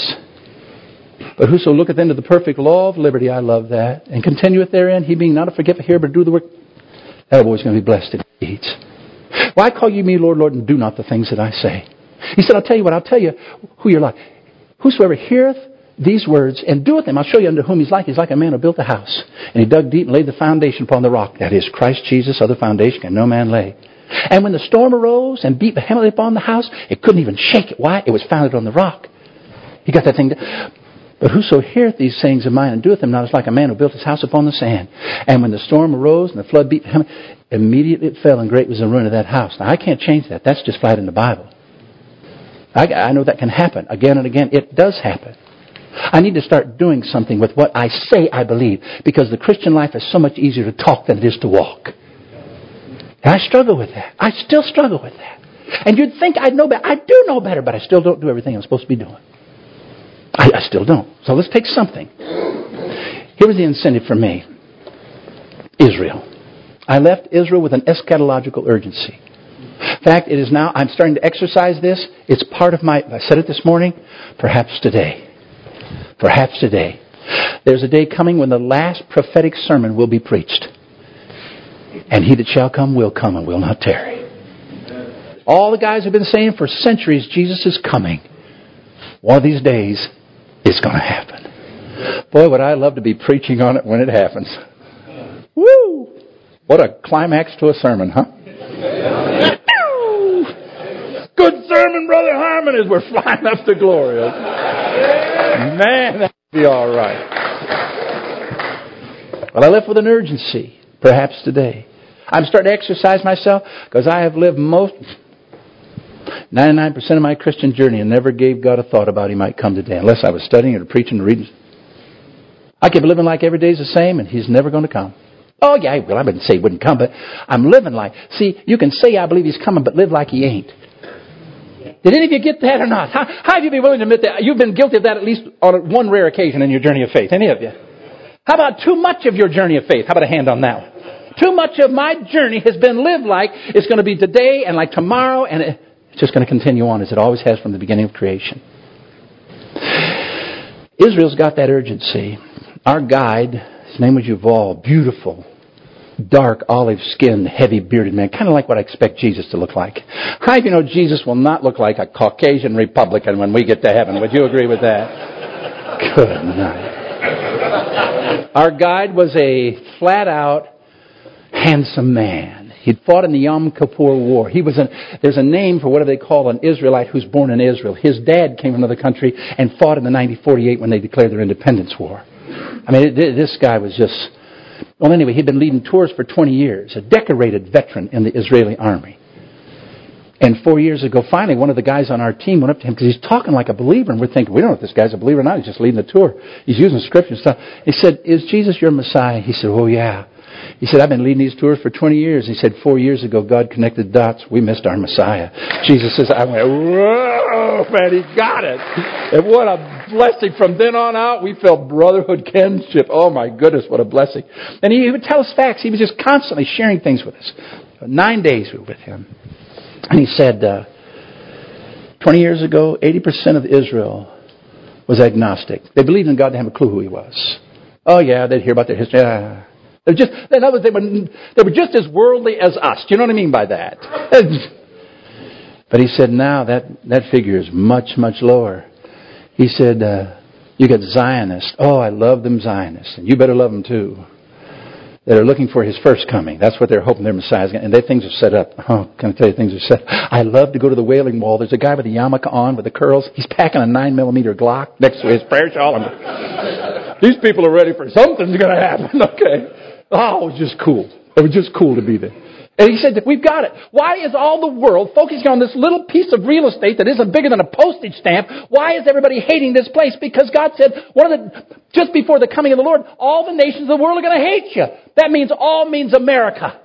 But whoso looketh into the perfect law of liberty, I love that, and continueth therein, he being not a forgetful hearer, but do the work, that boy's going to be blessed in deeds. Why call you me Lord, Lord, and do not the things that I say? He said, I'll tell you what, I'll tell you who you're like. Whosoever heareth these words and doeth them. I'll show you unto whom he's like. He's like a man who built a house. And he dug deep and laid the foundation upon the rock. That is Christ Jesus, other foundation can no man lay. And when the storm arose and beat vehemently upon the house, it couldn't even shake it. Why? It was founded on the rock. He got that thing. But whoso heareth these sayings of mine and doeth them not is like a man who built his house upon the sand. And when the storm arose and the flood beat vehemently, immediately it fell and great was the ruin of that house. Now I can't change that. That's just flat in the Bible. I, I know that can happen again and again. It does happen. I need to start doing something with what I say I believe because the Christian life is so much easier to talk than it is to walk. And I struggle with that. I still struggle with that. And you'd think I'd know better. I do know better, but I still don't do everything I'm supposed to be doing. I, I still don't. So let's take something. Here was the incentive for me Israel. I left Israel with an eschatological urgency. In fact, it is now, I'm starting to exercise this. It's part of my, I said it this morning, perhaps today. Perhaps today. There's a day coming when the last prophetic sermon will be preached. And he that shall come will come and will not tarry. All the guys have been saying for centuries, Jesus is coming. One of these days, it's going to happen. Boy, would I love to be preaching on it when it happens. Woo! What a climax to a sermon, huh? Good sermon, Brother Harmon, as we're flying up to glory. Man, that'd be all right. Well, I left with an urgency, perhaps today. I'm starting to exercise myself because I have lived most 99% of my Christian journey and never gave God a thought about He might come today unless I was studying or preaching or reading. I keep living like every day's the same and He's never going to come. Oh, yeah, well, I wouldn't say He wouldn't come, but I'm living like. See, you can say I believe He's coming, but live like He ain't. Did any of you get that or not? How, how have you been willing to admit that? You've been guilty of that at least on one rare occasion in your journey of faith. Any of you? How about too much of your journey of faith? How about a hand on that one? Too much of my journey has been lived like it's going to be today and like tomorrow, and it's just going to continue on as it always has from the beginning of creation. Israel's got that urgency. Our guide, his name was Yuval, beautiful, dark, olive skinned, heavy bearded man, kind of like what I expect Jesus to look like. How you know Jesus will not look like a Caucasian Republican when we get to heaven? Would you agree with that? Good night. Our guide was a flat out handsome man. He'd fought in the Yom Kippur War. He was a, there's a name for whatever they call an Israelite who's born in Israel. His dad came from another country and fought in the 1948 when they declared their independence war. I mean, this guy was just, well, anyway, he'd been leading tours for 20 years, a decorated veteran in the Israeli army. And four years ago, finally, one of the guys on our team went up to him because he's talking like a believer, and we're thinking, we don't know if this guy's a believer or not. He's just leading the tour. He's using scripture and stuff. He said, Is Jesus your Messiah? He said, Oh, yeah. He said, I've been leading these tours for 20 years. He said, four years ago, God connected dots. We missed our Messiah. Jesus says, I went, whoa, man, he got it. And what a blessing. From then on out, we felt brotherhood kinship. Oh my goodness, what a blessing. And he would tell us facts. He was just constantly sharing things with us. Nine days we were with him. And he said, uh, 20 years ago, 80% of Israel was agnostic. They believed in God, they didn't have a clue who he was. Oh yeah, they'd hear about their history. Ah, they're just, in other words, they were, they were just as worldly as us. Do you know what I mean by that? but he said now that, that figure is much, much lower. He said, uh, you got Zionists. Oh, I love them Zionists. And you better love them too. That are looking for his first coming. That's what they're hoping their Messiah is going And their things are set up. Oh, can I tell you things are set up. I love to go to the Wailing Wall. There's a guy with a yarmulke on with the curls. He's packing a 9 millimeter Glock next to his prayer shawl. These people are ready for something's going to happen. Okay. Oh, it was just cool. It was just cool to be there. And he said, we've got it. Why is all the world focusing on this little piece of real estate that isn't bigger than a postage stamp? Why is everybody hating this place? Because God said, one of the, just before the coming of the Lord, all the nations of the world are going to hate you. That means all means America.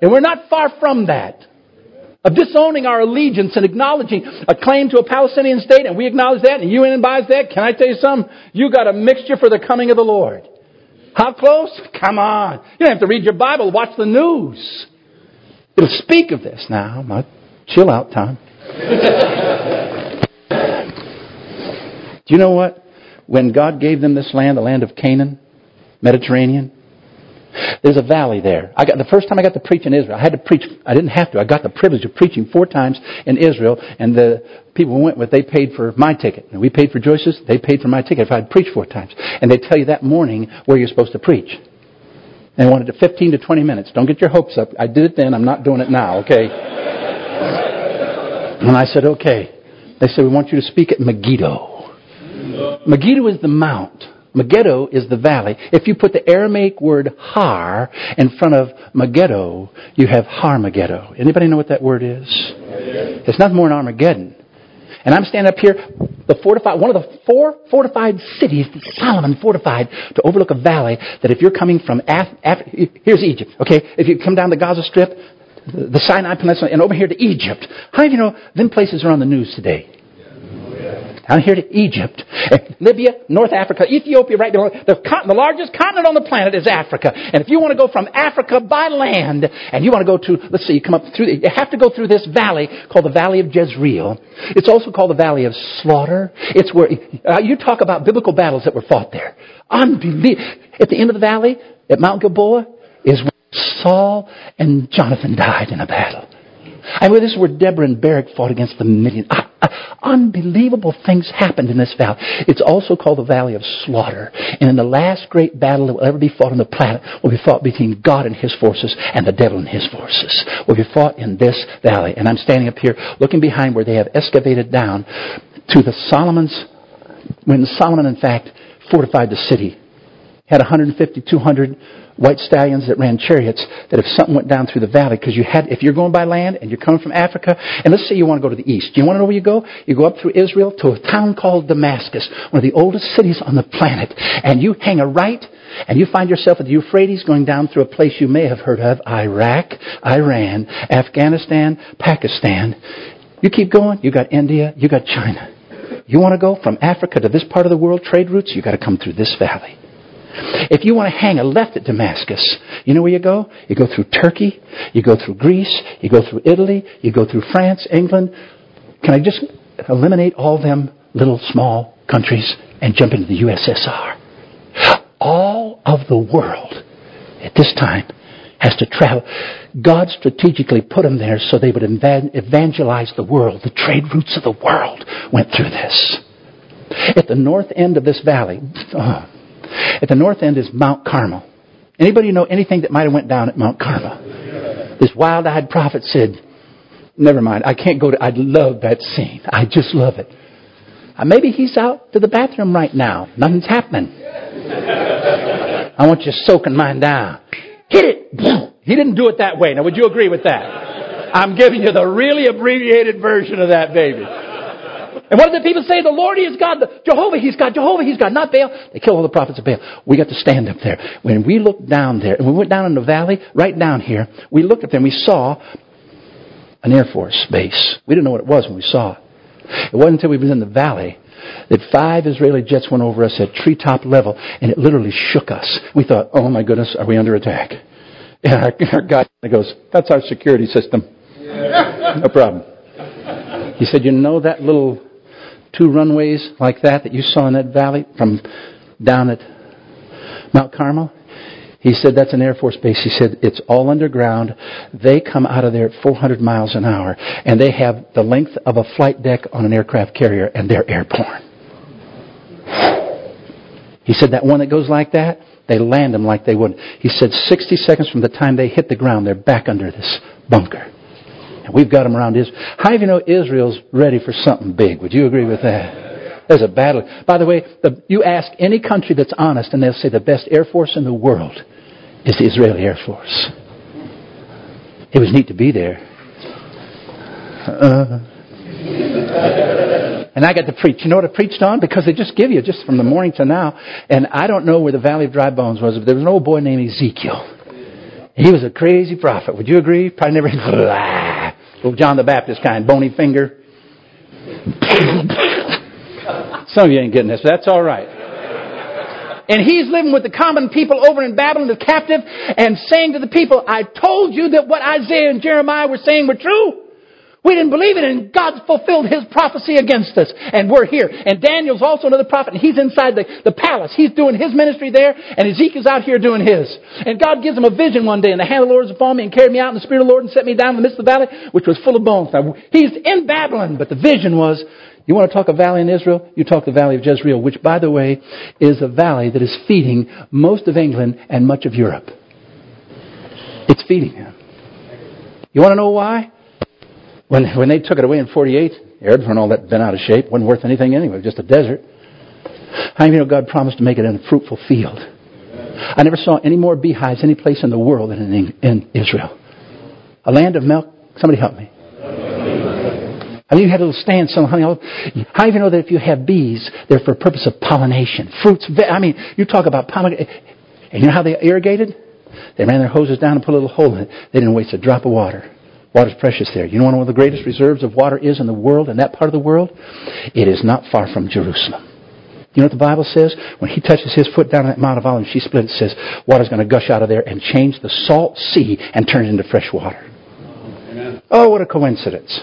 And we're not far from that. Of disowning our allegiance and acknowledging a claim to a Palestinian state, and we acknowledge that, and UN buys that. Can I tell you something? You got a mixture for the coming of the Lord. How close? Come on. You don't have to read your Bible. Watch the news. It'll speak of this now. My chill out time. Do you know what? When God gave them this land, the land of Canaan, Mediterranean, there's a valley there. I got the first time I got to preach in Israel. I had to preach. I didn't have to. I got the privilege of preaching four times in Israel, and the people we went with they paid for my ticket. And we paid for Joyce's. They paid for my ticket if I'd preached four times. And they tell you that morning where you're supposed to preach. And they wanted it 15 to 20 minutes. Don't get your hopes up. I did it then. I'm not doing it now. Okay. and I said, okay. They said we want you to speak at Megiddo. Megiddo is the mount. Megiddo is the valley. If you put the Aramaic word har in front of Megiddo, you have Harmageddo. Anybody know what that word is? It's nothing more than Armageddon. And I'm standing up here, the fortified, one of the four fortified cities that Solomon fortified to overlook a valley that if you're coming from Af- Af- here's Egypt, okay? If you come down the Gaza Strip, the Sinai Peninsula, and over here to Egypt. How do you know them places are on the news today? Down here to Egypt, Libya, North Africa, Ethiopia, right there. The, the largest continent on the planet is Africa. And if you want to go from Africa by land, and you want to go to, let's see, you come up through, you have to go through this valley called the Valley of Jezreel. It's also called the Valley of Slaughter. It's where, uh, you talk about biblical battles that were fought there. Unbelievable. At the end of the valley, at Mount Gilboa, is where Saul and Jonathan died in a battle. I mean, this is where Deborah and Barak fought against the Midian. Ah, uh, unbelievable things happened in this valley. It's also called the Valley of Slaughter. And in the last great battle that will ever be fought on the planet will be fought between God and his forces and the devil and his forces. Will be fought in this valley. And I'm standing up here looking behind where they have excavated down to the Solomon's, when Solomon in fact fortified the city. Had 150, 200 white stallions that ran chariots that if something went down through the valley, because you had, if you're going by land and you're coming from Africa, and let's say you want to go to the east, do you want to know where you go? You go up through Israel to a town called Damascus, one of the oldest cities on the planet, and you hang a right, and you find yourself at the Euphrates going down through a place you may have heard of, Iraq, Iran, Afghanistan, Pakistan. You keep going, you got India, you got China. You want to go from Africa to this part of the world, trade routes, you got to come through this valley. If you want to hang a left at Damascus, you know where you go? You go through Turkey, you go through Greece, you go through Italy, you go through France, England. Can I just eliminate all them little small countries and jump into the USSR? All of the world at this time has to travel. God strategically put them there so they would evangelize the world. The trade routes of the world went through this. At the north end of this valley, oh, at the north end is Mount Carmel. Anybody know anything that might have went down at Mount Carmel? This wild-eyed prophet said, never mind, I can't go to, I love that scene. I just love it. Uh, maybe he's out to the bathroom right now. Nothing's happening. I want you soaking mine down. Hit it! He didn't do it that way. Now, would you agree with that? I'm giving you the really abbreviated version of that baby. And what did the people say? The Lord, is God. The Jehovah, He's God. Jehovah, He's God. Not Baal. They killed all the prophets of Baal. We got to stand up there. When we looked down there, and we went down in the valley, right down here, we looked up there and we saw an Air Force base. We didn't know what it was when we saw it. It wasn't until we was in the valley that five Israeli jets went over us at treetop level, and it literally shook us. We thought, oh my goodness, are we under attack? And our, our guy goes, that's our security system. No problem. He said, you know that little two runways like that that you saw in that valley from down at Mount Carmel? He said that's an Air Force base. He said it's all underground. They come out of there at 400 miles an hour, and they have the length of a flight deck on an aircraft carrier, and they're airborne. He said that one that goes like that, they land them like they would. He said 60 seconds from the time they hit the ground, they're back under this bunker. And we've got them around Israel. How do you know Israel's ready for something big? Would you agree with that? There's a battle. By the way, the, you ask any country that's honest, and they'll say the best Air Force in the world is the Israeli Air Force. It was neat to be there. Uh, and I got to preach. You know what I preached on? Because they just give you just from the morning to now. And I don't know where the Valley of Dry Bones was, but there was an old boy named Ezekiel. He was a crazy prophet. Would you agree? Probably never. Little John the Baptist kind, bony finger. Some of you ain't getting this, that's all right. And he's living with the common people over in Babylon, the captive, and saying to the people, I told you that what Isaiah and Jeremiah were saying were true. We didn't believe it, and God fulfilled His prophecy against us, and we're here. And Daniel's also another prophet, and he's inside the, the palace. He's doing his ministry there, and Ezekiel's out here doing his. And God gives him a vision one day, and the hand of the Lord was upon me, and carried me out in the Spirit of the Lord, and set me down in the midst of the valley, which was full of bones. Now, he's in Babylon, but the vision was, you want to talk a valley in Israel? You talk the valley of Jezreel, which, by the way, is a valley that is feeding most of England and much of Europe. It's feeding them. You want to know why? When, when they took it away in 48, Arabs and all that been out of shape, wasn't worth anything anyway, just a desert. How many know God promised to make it in a fruitful field? I never saw any more beehives any place in the world than in, in Israel. A land of milk. Somebody help me. I mean, you had a little stand selling honey. How do you know that if you have bees, they're for purpose of pollination? Fruits, I mean, you talk about pollination. And you know how they irrigated? They ran their hoses down and put a little hole in it. They didn't waste a drop of water. Water's precious there. You know one of the greatest reserves of water is in the world, in that part of the world? It is not far from Jerusalem. You know what the Bible says? When he touches his foot down on that Mount of Olives, she split, it says, water's going to gush out of there and change the salt sea and turn it into fresh water. Amen. Oh, what a coincidence.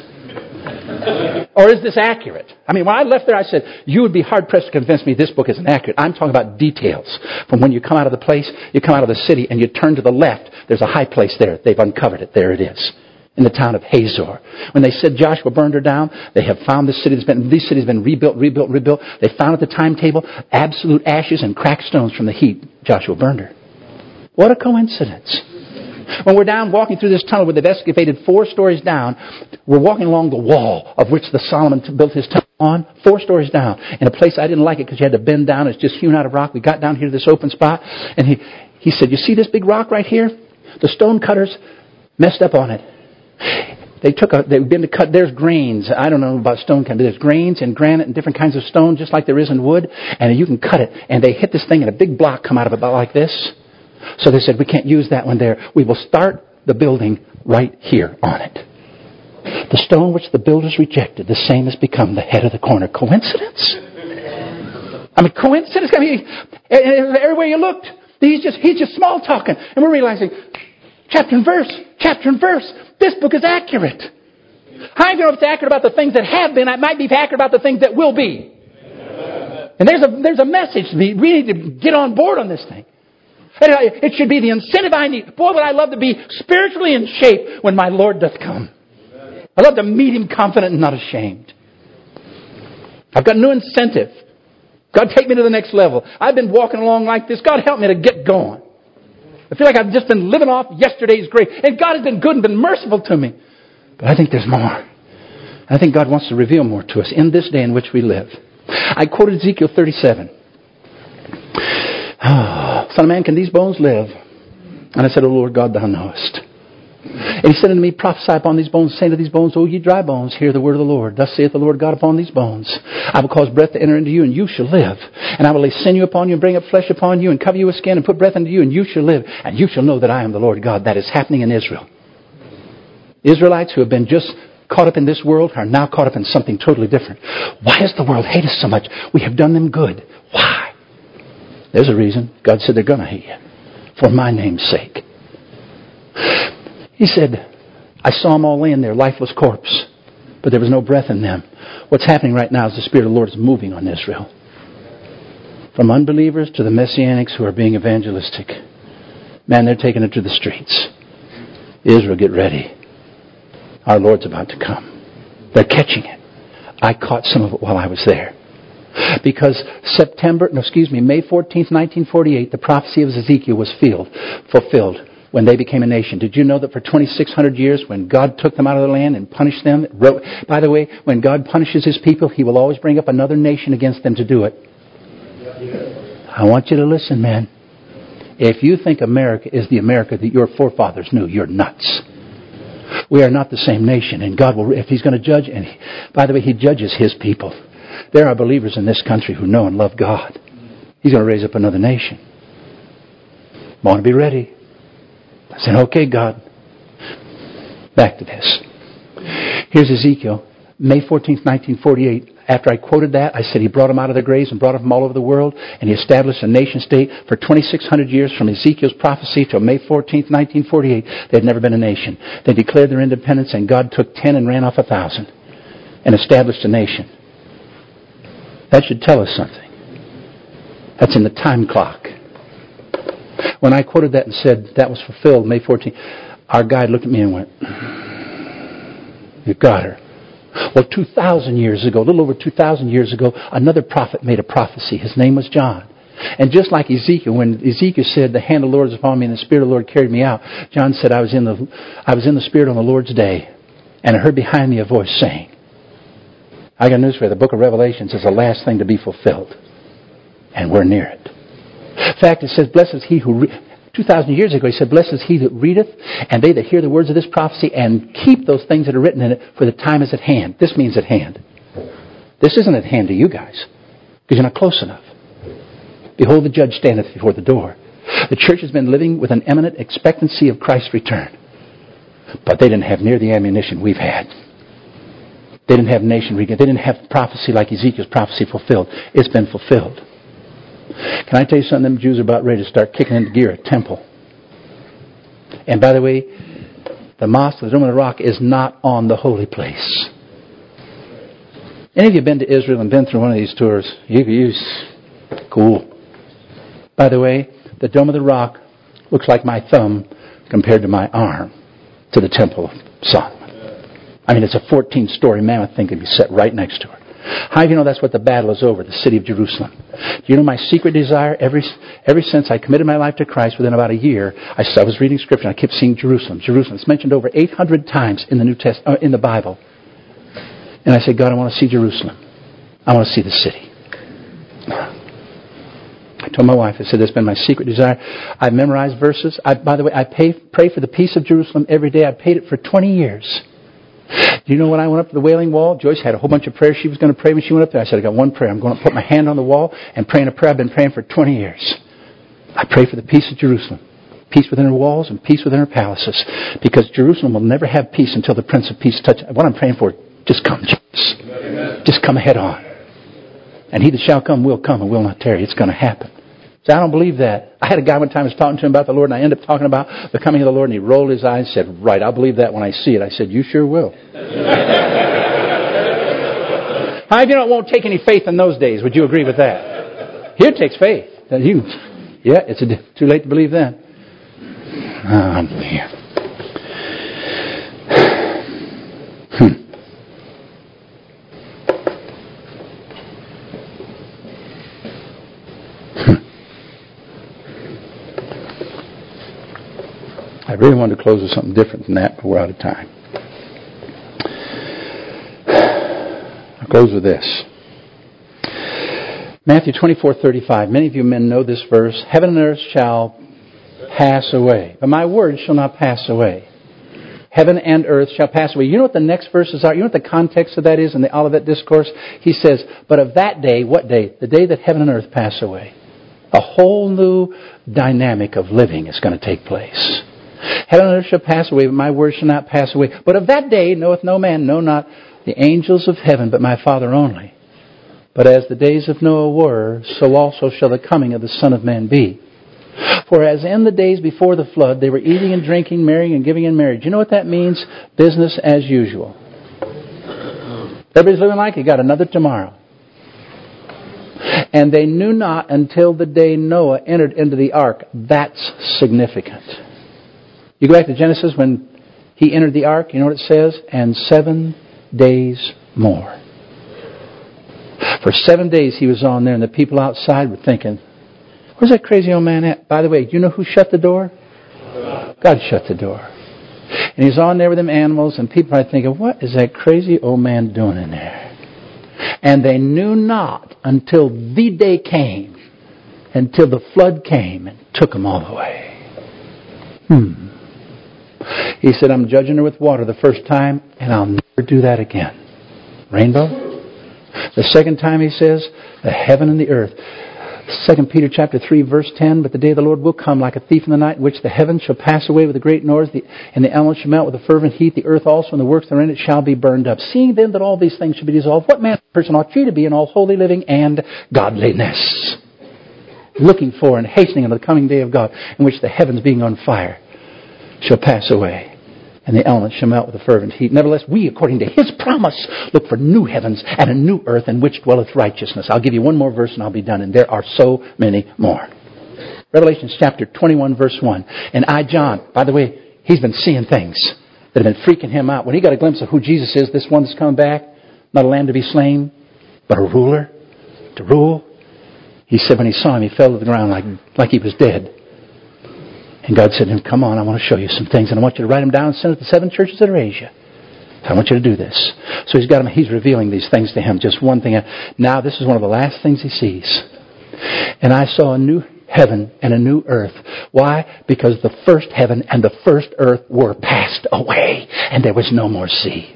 or is this accurate? I mean, when I left there, I said, you would be hard pressed to convince me this book isn't accurate. I'm talking about details. From when you come out of the place, you come out of the city, and you turn to the left, there's a high place there. They've uncovered it. There it is. In the town of Hazor. When they said Joshua burned her down, they have found this city that's been, cities have been rebuilt, rebuilt, rebuilt. They found at the timetable absolute ashes and cracked stones from the heat. Joshua burned her. What a coincidence. When we're down walking through this tunnel where they've excavated four stories down, we're walking along the wall of which the Solomon built his tunnel on, four stories down, in a place I didn't like it because you had to bend down. It's just hewn out of rock. We got down here to this open spot, and he, he said, you see this big rock right here? The stone cutters messed up on it. They took a, they've been to cut, there's grains. I don't know about stone kind, but there's grains and granite and different kinds of stone, just like there is in wood, and you can cut it. And they hit this thing and a big block come out of it about like this. So they said, we can't use that one there. We will start the building right here on it. The stone which the builders rejected, the same has become the head of the corner. Coincidence? I mean, coincidence? I mean, everywhere you looked, he's just, he's just small talking. And we're realizing, chapter and verse, chapter and verse, this book is accurate. I don't know if it's accurate about the things that have been? It might be accurate about the things that will be. And there's a, there's a message. We need to get on board on this thing. Uh, it should be the incentive I need. Boy, would I love to be spiritually in shape when my Lord doth come. I love to meet Him confident and not ashamed. I've got no incentive. God, take me to the next level. I've been walking along like this. God, help me to get going. I feel like I've just been living off yesterday's grace. And God has been good and been merciful to me. But I think there's more. I think God wants to reveal more to us in this day in which we live. I quoted Ezekiel 37. Oh, Son of man, can these bones live? And I said, O Lord God, thou knowest. And he said unto me, Prophesy upon these bones, saying to these bones, O ye dry bones, hear the word of the Lord. Thus saith the Lord God upon these bones. I will cause breath to enter into you, and you shall live. And I will lay sinew upon you, and bring up flesh upon you, and cover you with skin, and put breath into you, and you shall live. And you shall know that I am the Lord God. That is happening in Israel. Israelites who have been just caught up in this world are now caught up in something totally different. Why does the world hate us so much? We have done them good. Why? There's a reason. God said they're going to hate you. For my name's sake. He said, I saw them all laying there, lifeless corpse, but there was no breath in them. What's happening right now is the Spirit of the Lord is moving on Israel. From unbelievers to the messianics who are being evangelistic. Man, they're taking it to the streets. Israel, get ready. Our Lord's about to come. They're catching it. I caught some of it while I was there. Because September, no, excuse me, May 14th, 1948, the prophecy of Ezekiel was filled, fulfilled when they became a nation. Did you know that for 2,600 years, when God took them out of the land and punished them, wrote, by the way, when God punishes his people, he will always bring up another nation against them to do it. I want you to listen, man. If you think America is the America that your forefathers knew, you're nuts. We are not the same nation, and God will, if He's going to judge, and he, by the way, He judges His people. There are believers in this country who know and love God. He's going to raise up another nation. Want to be ready. I said, okay, God. Back to this. Here's Ezekiel, May 14th, 1948. After I quoted that, I said he brought them out of their graves and brought them from all over the world, and he established a nation state for 2,600 years from Ezekiel's prophecy till May 14th, 1948. They had never been a nation. They declared their independence, and God took 10 and ran off a thousand and established a nation. That should tell us something. That's in the time clock. When I quoted that and said that was fulfilled May 14th, our guide looked at me and went, You've got her. Well, 2,000 years ago, a little over 2,000 years ago, another prophet made a prophecy. His name was John. And just like Ezekiel, when Ezekiel said, "The hand of the Lord is upon me, and the Spirit of the Lord carried me out," John said, "I was in the, I was in the Spirit on the Lord's day, and I heard behind me a voice saying." I got news for you. The book of Revelations is the last thing to be fulfilled. And we're near it. In fact, it says, Blessed is he who, re- 2,000 years ago, he said, Blessed is he that readeth, and they that hear the words of this prophecy, and keep those things that are written in it, for the time is at hand. This means at hand. This isn't at hand to you guys, because you're not close enough. Behold, the judge standeth before the door. The church has been living with an imminent expectancy of Christ's return. But they didn't have near the ammunition we've had. They didn't have nation regained. They didn't have prophecy like Ezekiel's prophecy fulfilled. It's been fulfilled. Can I tell you something? Them Jews are about ready to start kicking into gear a temple. And by the way, the mosque, the Dome of the Rock, is not on the holy place. Any of you been to Israel and been through one of these tours? You use cool. By the way, the Dome of the Rock looks like my thumb compared to my arm to the temple of Solomon. I mean, it's a 14 story mammoth thing could be set right next to her. How do you know that's what the battle is over, the city of Jerusalem? Do you know my secret desire? Every, ever since I committed my life to Christ, within about a year, I, I was reading Scripture and I kept seeing Jerusalem. Jerusalem. It's mentioned over 800 times in the New Test, uh, in the Bible. And I said, God, I want to see Jerusalem. I want to see the city. I told my wife, I said, that's been my secret desire. I memorized verses. I, by the way, I pay, pray for the peace of Jerusalem every day. I paid it for 20 years. Do you know when I went up to the Wailing Wall? Joyce had a whole bunch of prayers she was going to pray when she went up there. I said, I got one prayer. I'm going to put my hand on the wall and pray in a prayer I've been praying for 20 years. I pray for the peace of Jerusalem. Peace within her walls and peace within her palaces. Because Jerusalem will never have peace until the Prince of Peace touches. What I'm praying for, just come, Jesus. Just come ahead on. And he that shall come will come and will not tarry. It's going to happen. So I don't believe that. I had a guy one time I was talking to him about the Lord, and I ended up talking about the coming of the Lord, and he rolled his eyes and said, Right, I'll believe that when I see it. I said, You sure will. How you know it won't take any faith in those days? Would you agree with that? Here it takes faith. You, yeah, it's a, too late to believe then. Oh, man. Hmm. Really wanted to close with something different than that, but we're out of time. I'll close with this. Matthew 24:35. Many of you men know this verse. Heaven and earth shall pass away, but my word shall not pass away. Heaven and earth shall pass away. You know what the next verses are? You know what the context of that is in the Olivet Discourse? He says, But of that day, what day? The day that heaven and earth pass away. A whole new dynamic of living is going to take place. Heaven and earth shall pass away, but my word shall not pass away. But of that day knoweth no man, no not the angels of heaven, but my Father only. But as the days of Noah were, so also shall the coming of the Son of Man be. For as in the days before the flood, they were eating and drinking, marrying and giving in marriage. You know what that means? Business as usual. Everybody's living like you got another tomorrow. And they knew not until the day Noah entered into the ark. That's significant. You go back to Genesis when he entered the ark, you know what it says? And seven days more. For seven days he was on there, and the people outside were thinking, Where's that crazy old man at? By the way, do you know who shut the door? God shut the door. And he's on there with them animals, and people are thinking, What is that crazy old man doing in there? And they knew not until the day came, until the flood came and took them all away. Hmm. He said, I'm judging her with water the first time, and I'll never do that again. Rainbow? The second time he says, the heaven and the earth. 2 Peter chapter 3 verse 10, but the day of the Lord will come like a thief in the night, in which the heavens shall pass away with a great noise, and the elements shall melt with a fervent heat, the earth also and the works therein it shall be burned up. Seeing then that all these things should be dissolved, what man person ought ye to be in all holy living and godliness? Looking for and hastening unto the coming day of God, in which the heavens being on fire shall pass away, and the elements shall melt with a fervent heat. Nevertheless, we, according to his promise, look for new heavens and a new earth in which dwelleth righteousness. I'll give you one more verse and I'll be done, and there are so many more. Revelation chapter 21, verse 1. And I, John, by the way, he's been seeing things that have been freaking him out. When he got a glimpse of who Jesus is, this one that's coming back, not a lamb to be slain, but a ruler to rule, he said when he saw him, he fell to the ground like, like he was dead. And God said to him, Come on, I want to show you some things, and I want you to write them down and send it to the seven churches in Asia. I want you to do this. So he's got him, he's revealing these things to him. Just one thing. Now, this is one of the last things he sees. And I saw a new heaven and a new earth. Why? Because the first heaven and the first earth were passed away, and there was no more sea.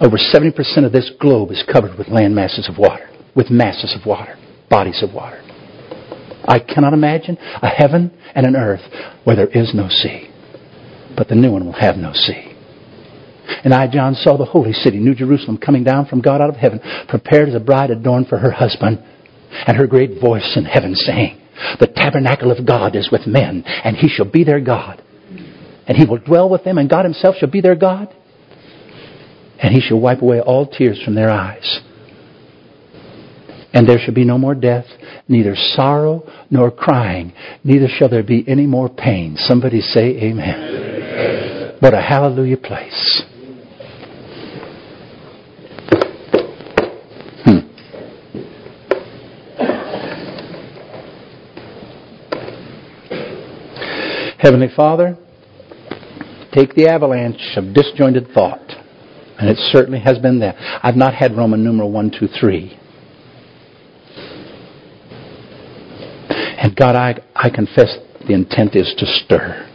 Over 70% of this globe is covered with land masses of water, with masses of water, bodies of water. I cannot imagine a heaven and an earth where there is no sea. But the new one will have no sea. And I, John, saw the holy city, New Jerusalem, coming down from God out of heaven, prepared as a bride adorned for her husband. And her great voice in heaven saying, The tabernacle of God is with men, and he shall be their God. And he will dwell with them, and God himself shall be their God. And he shall wipe away all tears from their eyes. And there shall be no more death, neither sorrow nor crying, neither shall there be any more pain. Somebody say amen. What a hallelujah place. Hmm. Heavenly Father, take the avalanche of disjointed thought, and it certainly has been there. I've not had Roman numeral 1, 2, 3. And God, I, I confess the intent is to stir.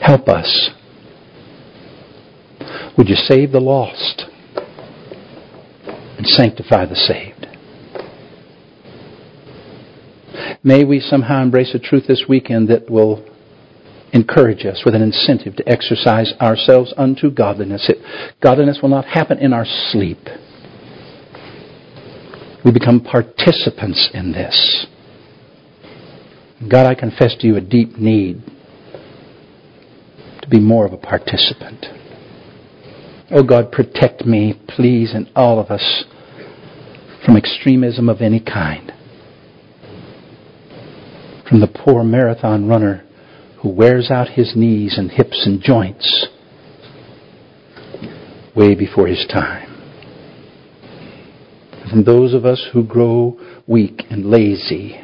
Help us. Would you save the lost and sanctify the saved? May we somehow embrace a truth this weekend that will encourage us with an incentive to exercise ourselves unto godliness. It, godliness will not happen in our sleep. We become participants in this. God, I confess to you a deep need to be more of a participant. Oh God, protect me, please, and all of us from extremism of any kind. From the poor marathon runner who wears out his knees and hips and joints way before his time. And those of us who grow weak and lazy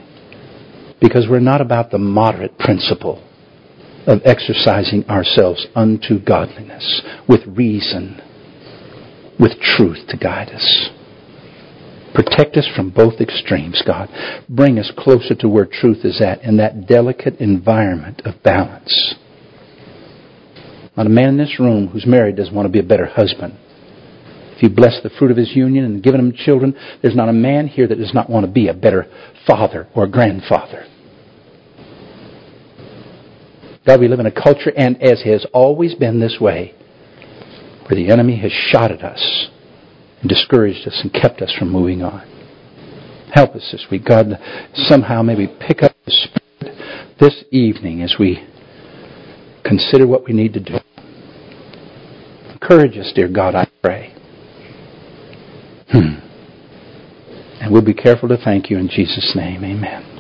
because we're not about the moderate principle of exercising ourselves unto godliness with reason, with truth to guide us. Protect us from both extremes, God. Bring us closer to where truth is at in that delicate environment of balance. Not a man in this room who's married doesn't want to be a better husband. If you bless the fruit of his union and given him children, there's not a man here that does not want to be a better father or grandfather. God, we live in a culture, and as has always been this way, where the enemy has shot at us and discouraged us and kept us from moving on. Help us this week, God, somehow maybe pick up the Spirit this evening as we consider what we need to do. Encourage us, dear God, I pray. Hmm. And we'll be careful to thank you in Jesus' name. Amen.